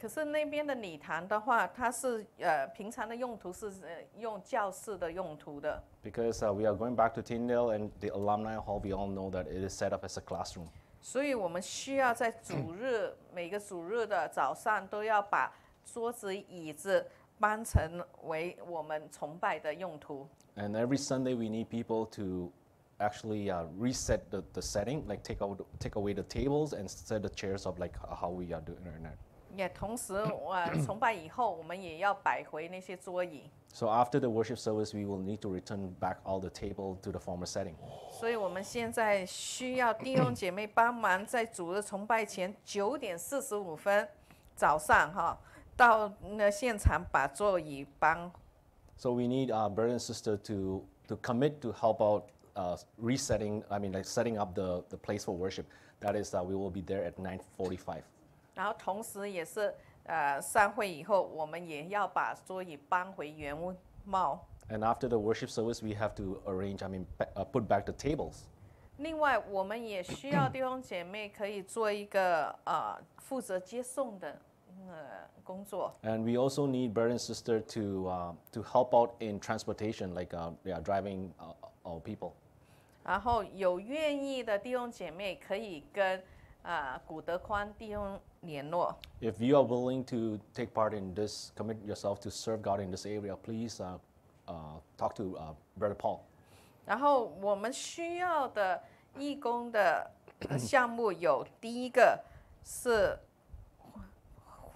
可是那边的礼堂的话，它是呃平常的用途是呃用教室的用途的，Because uh, we are going back to Tyndale and the alumni hall, we all know that it is set up as a classroom. 所以我们需要在主日每个主日的早上都要把桌子椅子搬成为我们崇拜的用途。And every Sunday, we need people to actually uh, reset the, the setting, like take out take away the tables and set the chairs up like how we are doing right now. 也同时，我，崇拜以后，我们也要摆回那些桌椅。So after the worship service, we will need to return back all the table to the former setting. 所以我们现在需要弟兄姐妹帮忙，在主日崇拜前九点四十五分早上哈，到那现场把座椅搬 So we need uh, brother and sister to to commit to help out uh, resetting. I mean, like setting up the, the place for worship. That is, uh, we will be there at 9:45. 然后同时也是呃散会以后，我们也要把桌椅搬回原貌。 And after the worship service, we have to arrange. I mean, pa- uh, put back the tables. 另外，我们也需要弟兄姐妹可以做一个呃负责接送的 呃 工作。 And we also need brother and sister to, uh, to help out in transportation, like uh, yeah, driving uh, our people. 然后有愿意的弟兄姐妹可以跟啊、古德宽弟兄联络。 If you are willing to take part in this, commit yourself to serve God in this area, please uh, uh, talk to uh, brother Paul. 然后我们需要的义工的呃项目有第一个是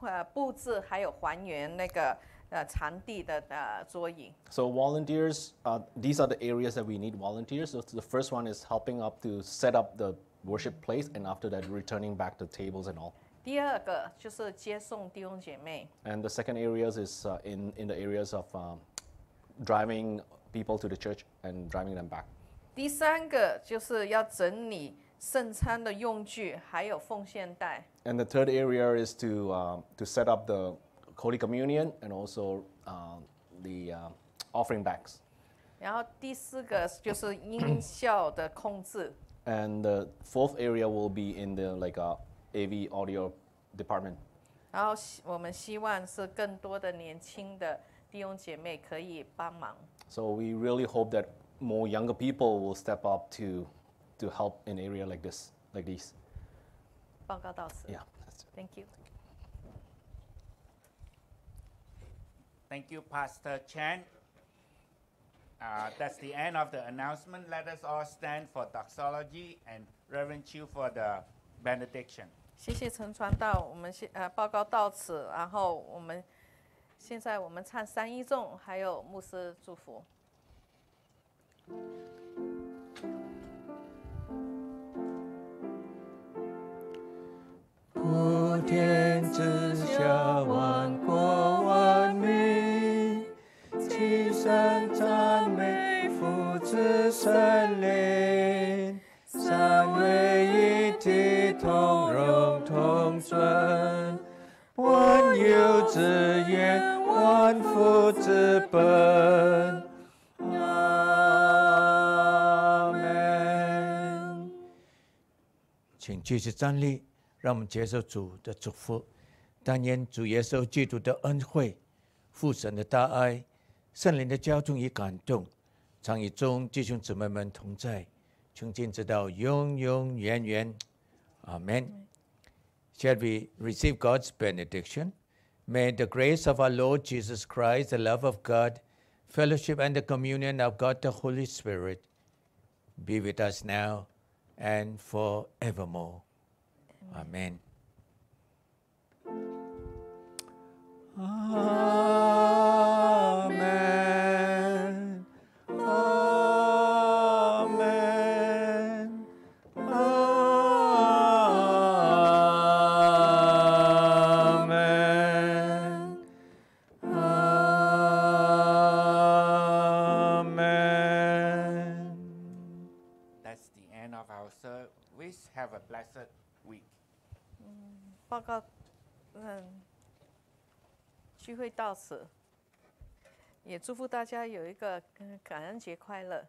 呃布置，还有还原那个呃场地的呃桌椅。 So volunteers, uh, these are the areas that we need volunteers. So the first one is helping up to set up the worship place, and after that, returning back the tables and all. 第二个就是接送弟兄姐妹， And the second areas is uh, in, in the areas of um, driving people to the church and driving them back. 第三个就是要整理 圣餐的用具，还有奉献袋。 And the third area is to, um, to set up the Holy Communion and also um, the uh, offering bags. 然后第四个就是音效的控制。 And the fourth area will be in the like uh, AV audio department. 然后希我们希望是更多的年轻的弟兄姐妹可以帮忙。 So we really hope that more younger people will step up to, to help an area like this, like these. Thank you. Thank you, Pastor Chan. Uh, that's the end of the announcement. Let us all stand for doxology and Reverend Zhu for the benediction. 天之下，万国万民，齐声赞美父子圣灵，三位一体，同荣同尊，万有之源，万福之本。阿门。请继续站立，让我们接受主的祝福。但愿主耶稣基督的恩惠、父神的大爱、圣灵的交通与感动，常与众弟兄姊妹们同在，从今直到永永远远。阿门。Shall we receive God's benediction? May the grace of our Lord Jesus Christ, the love of God, fellowship and the communion of God the Holy Spirit be with us now and forevermore. Amen. Amen. 聚会到此，也祝福大家有一个感恩节快乐。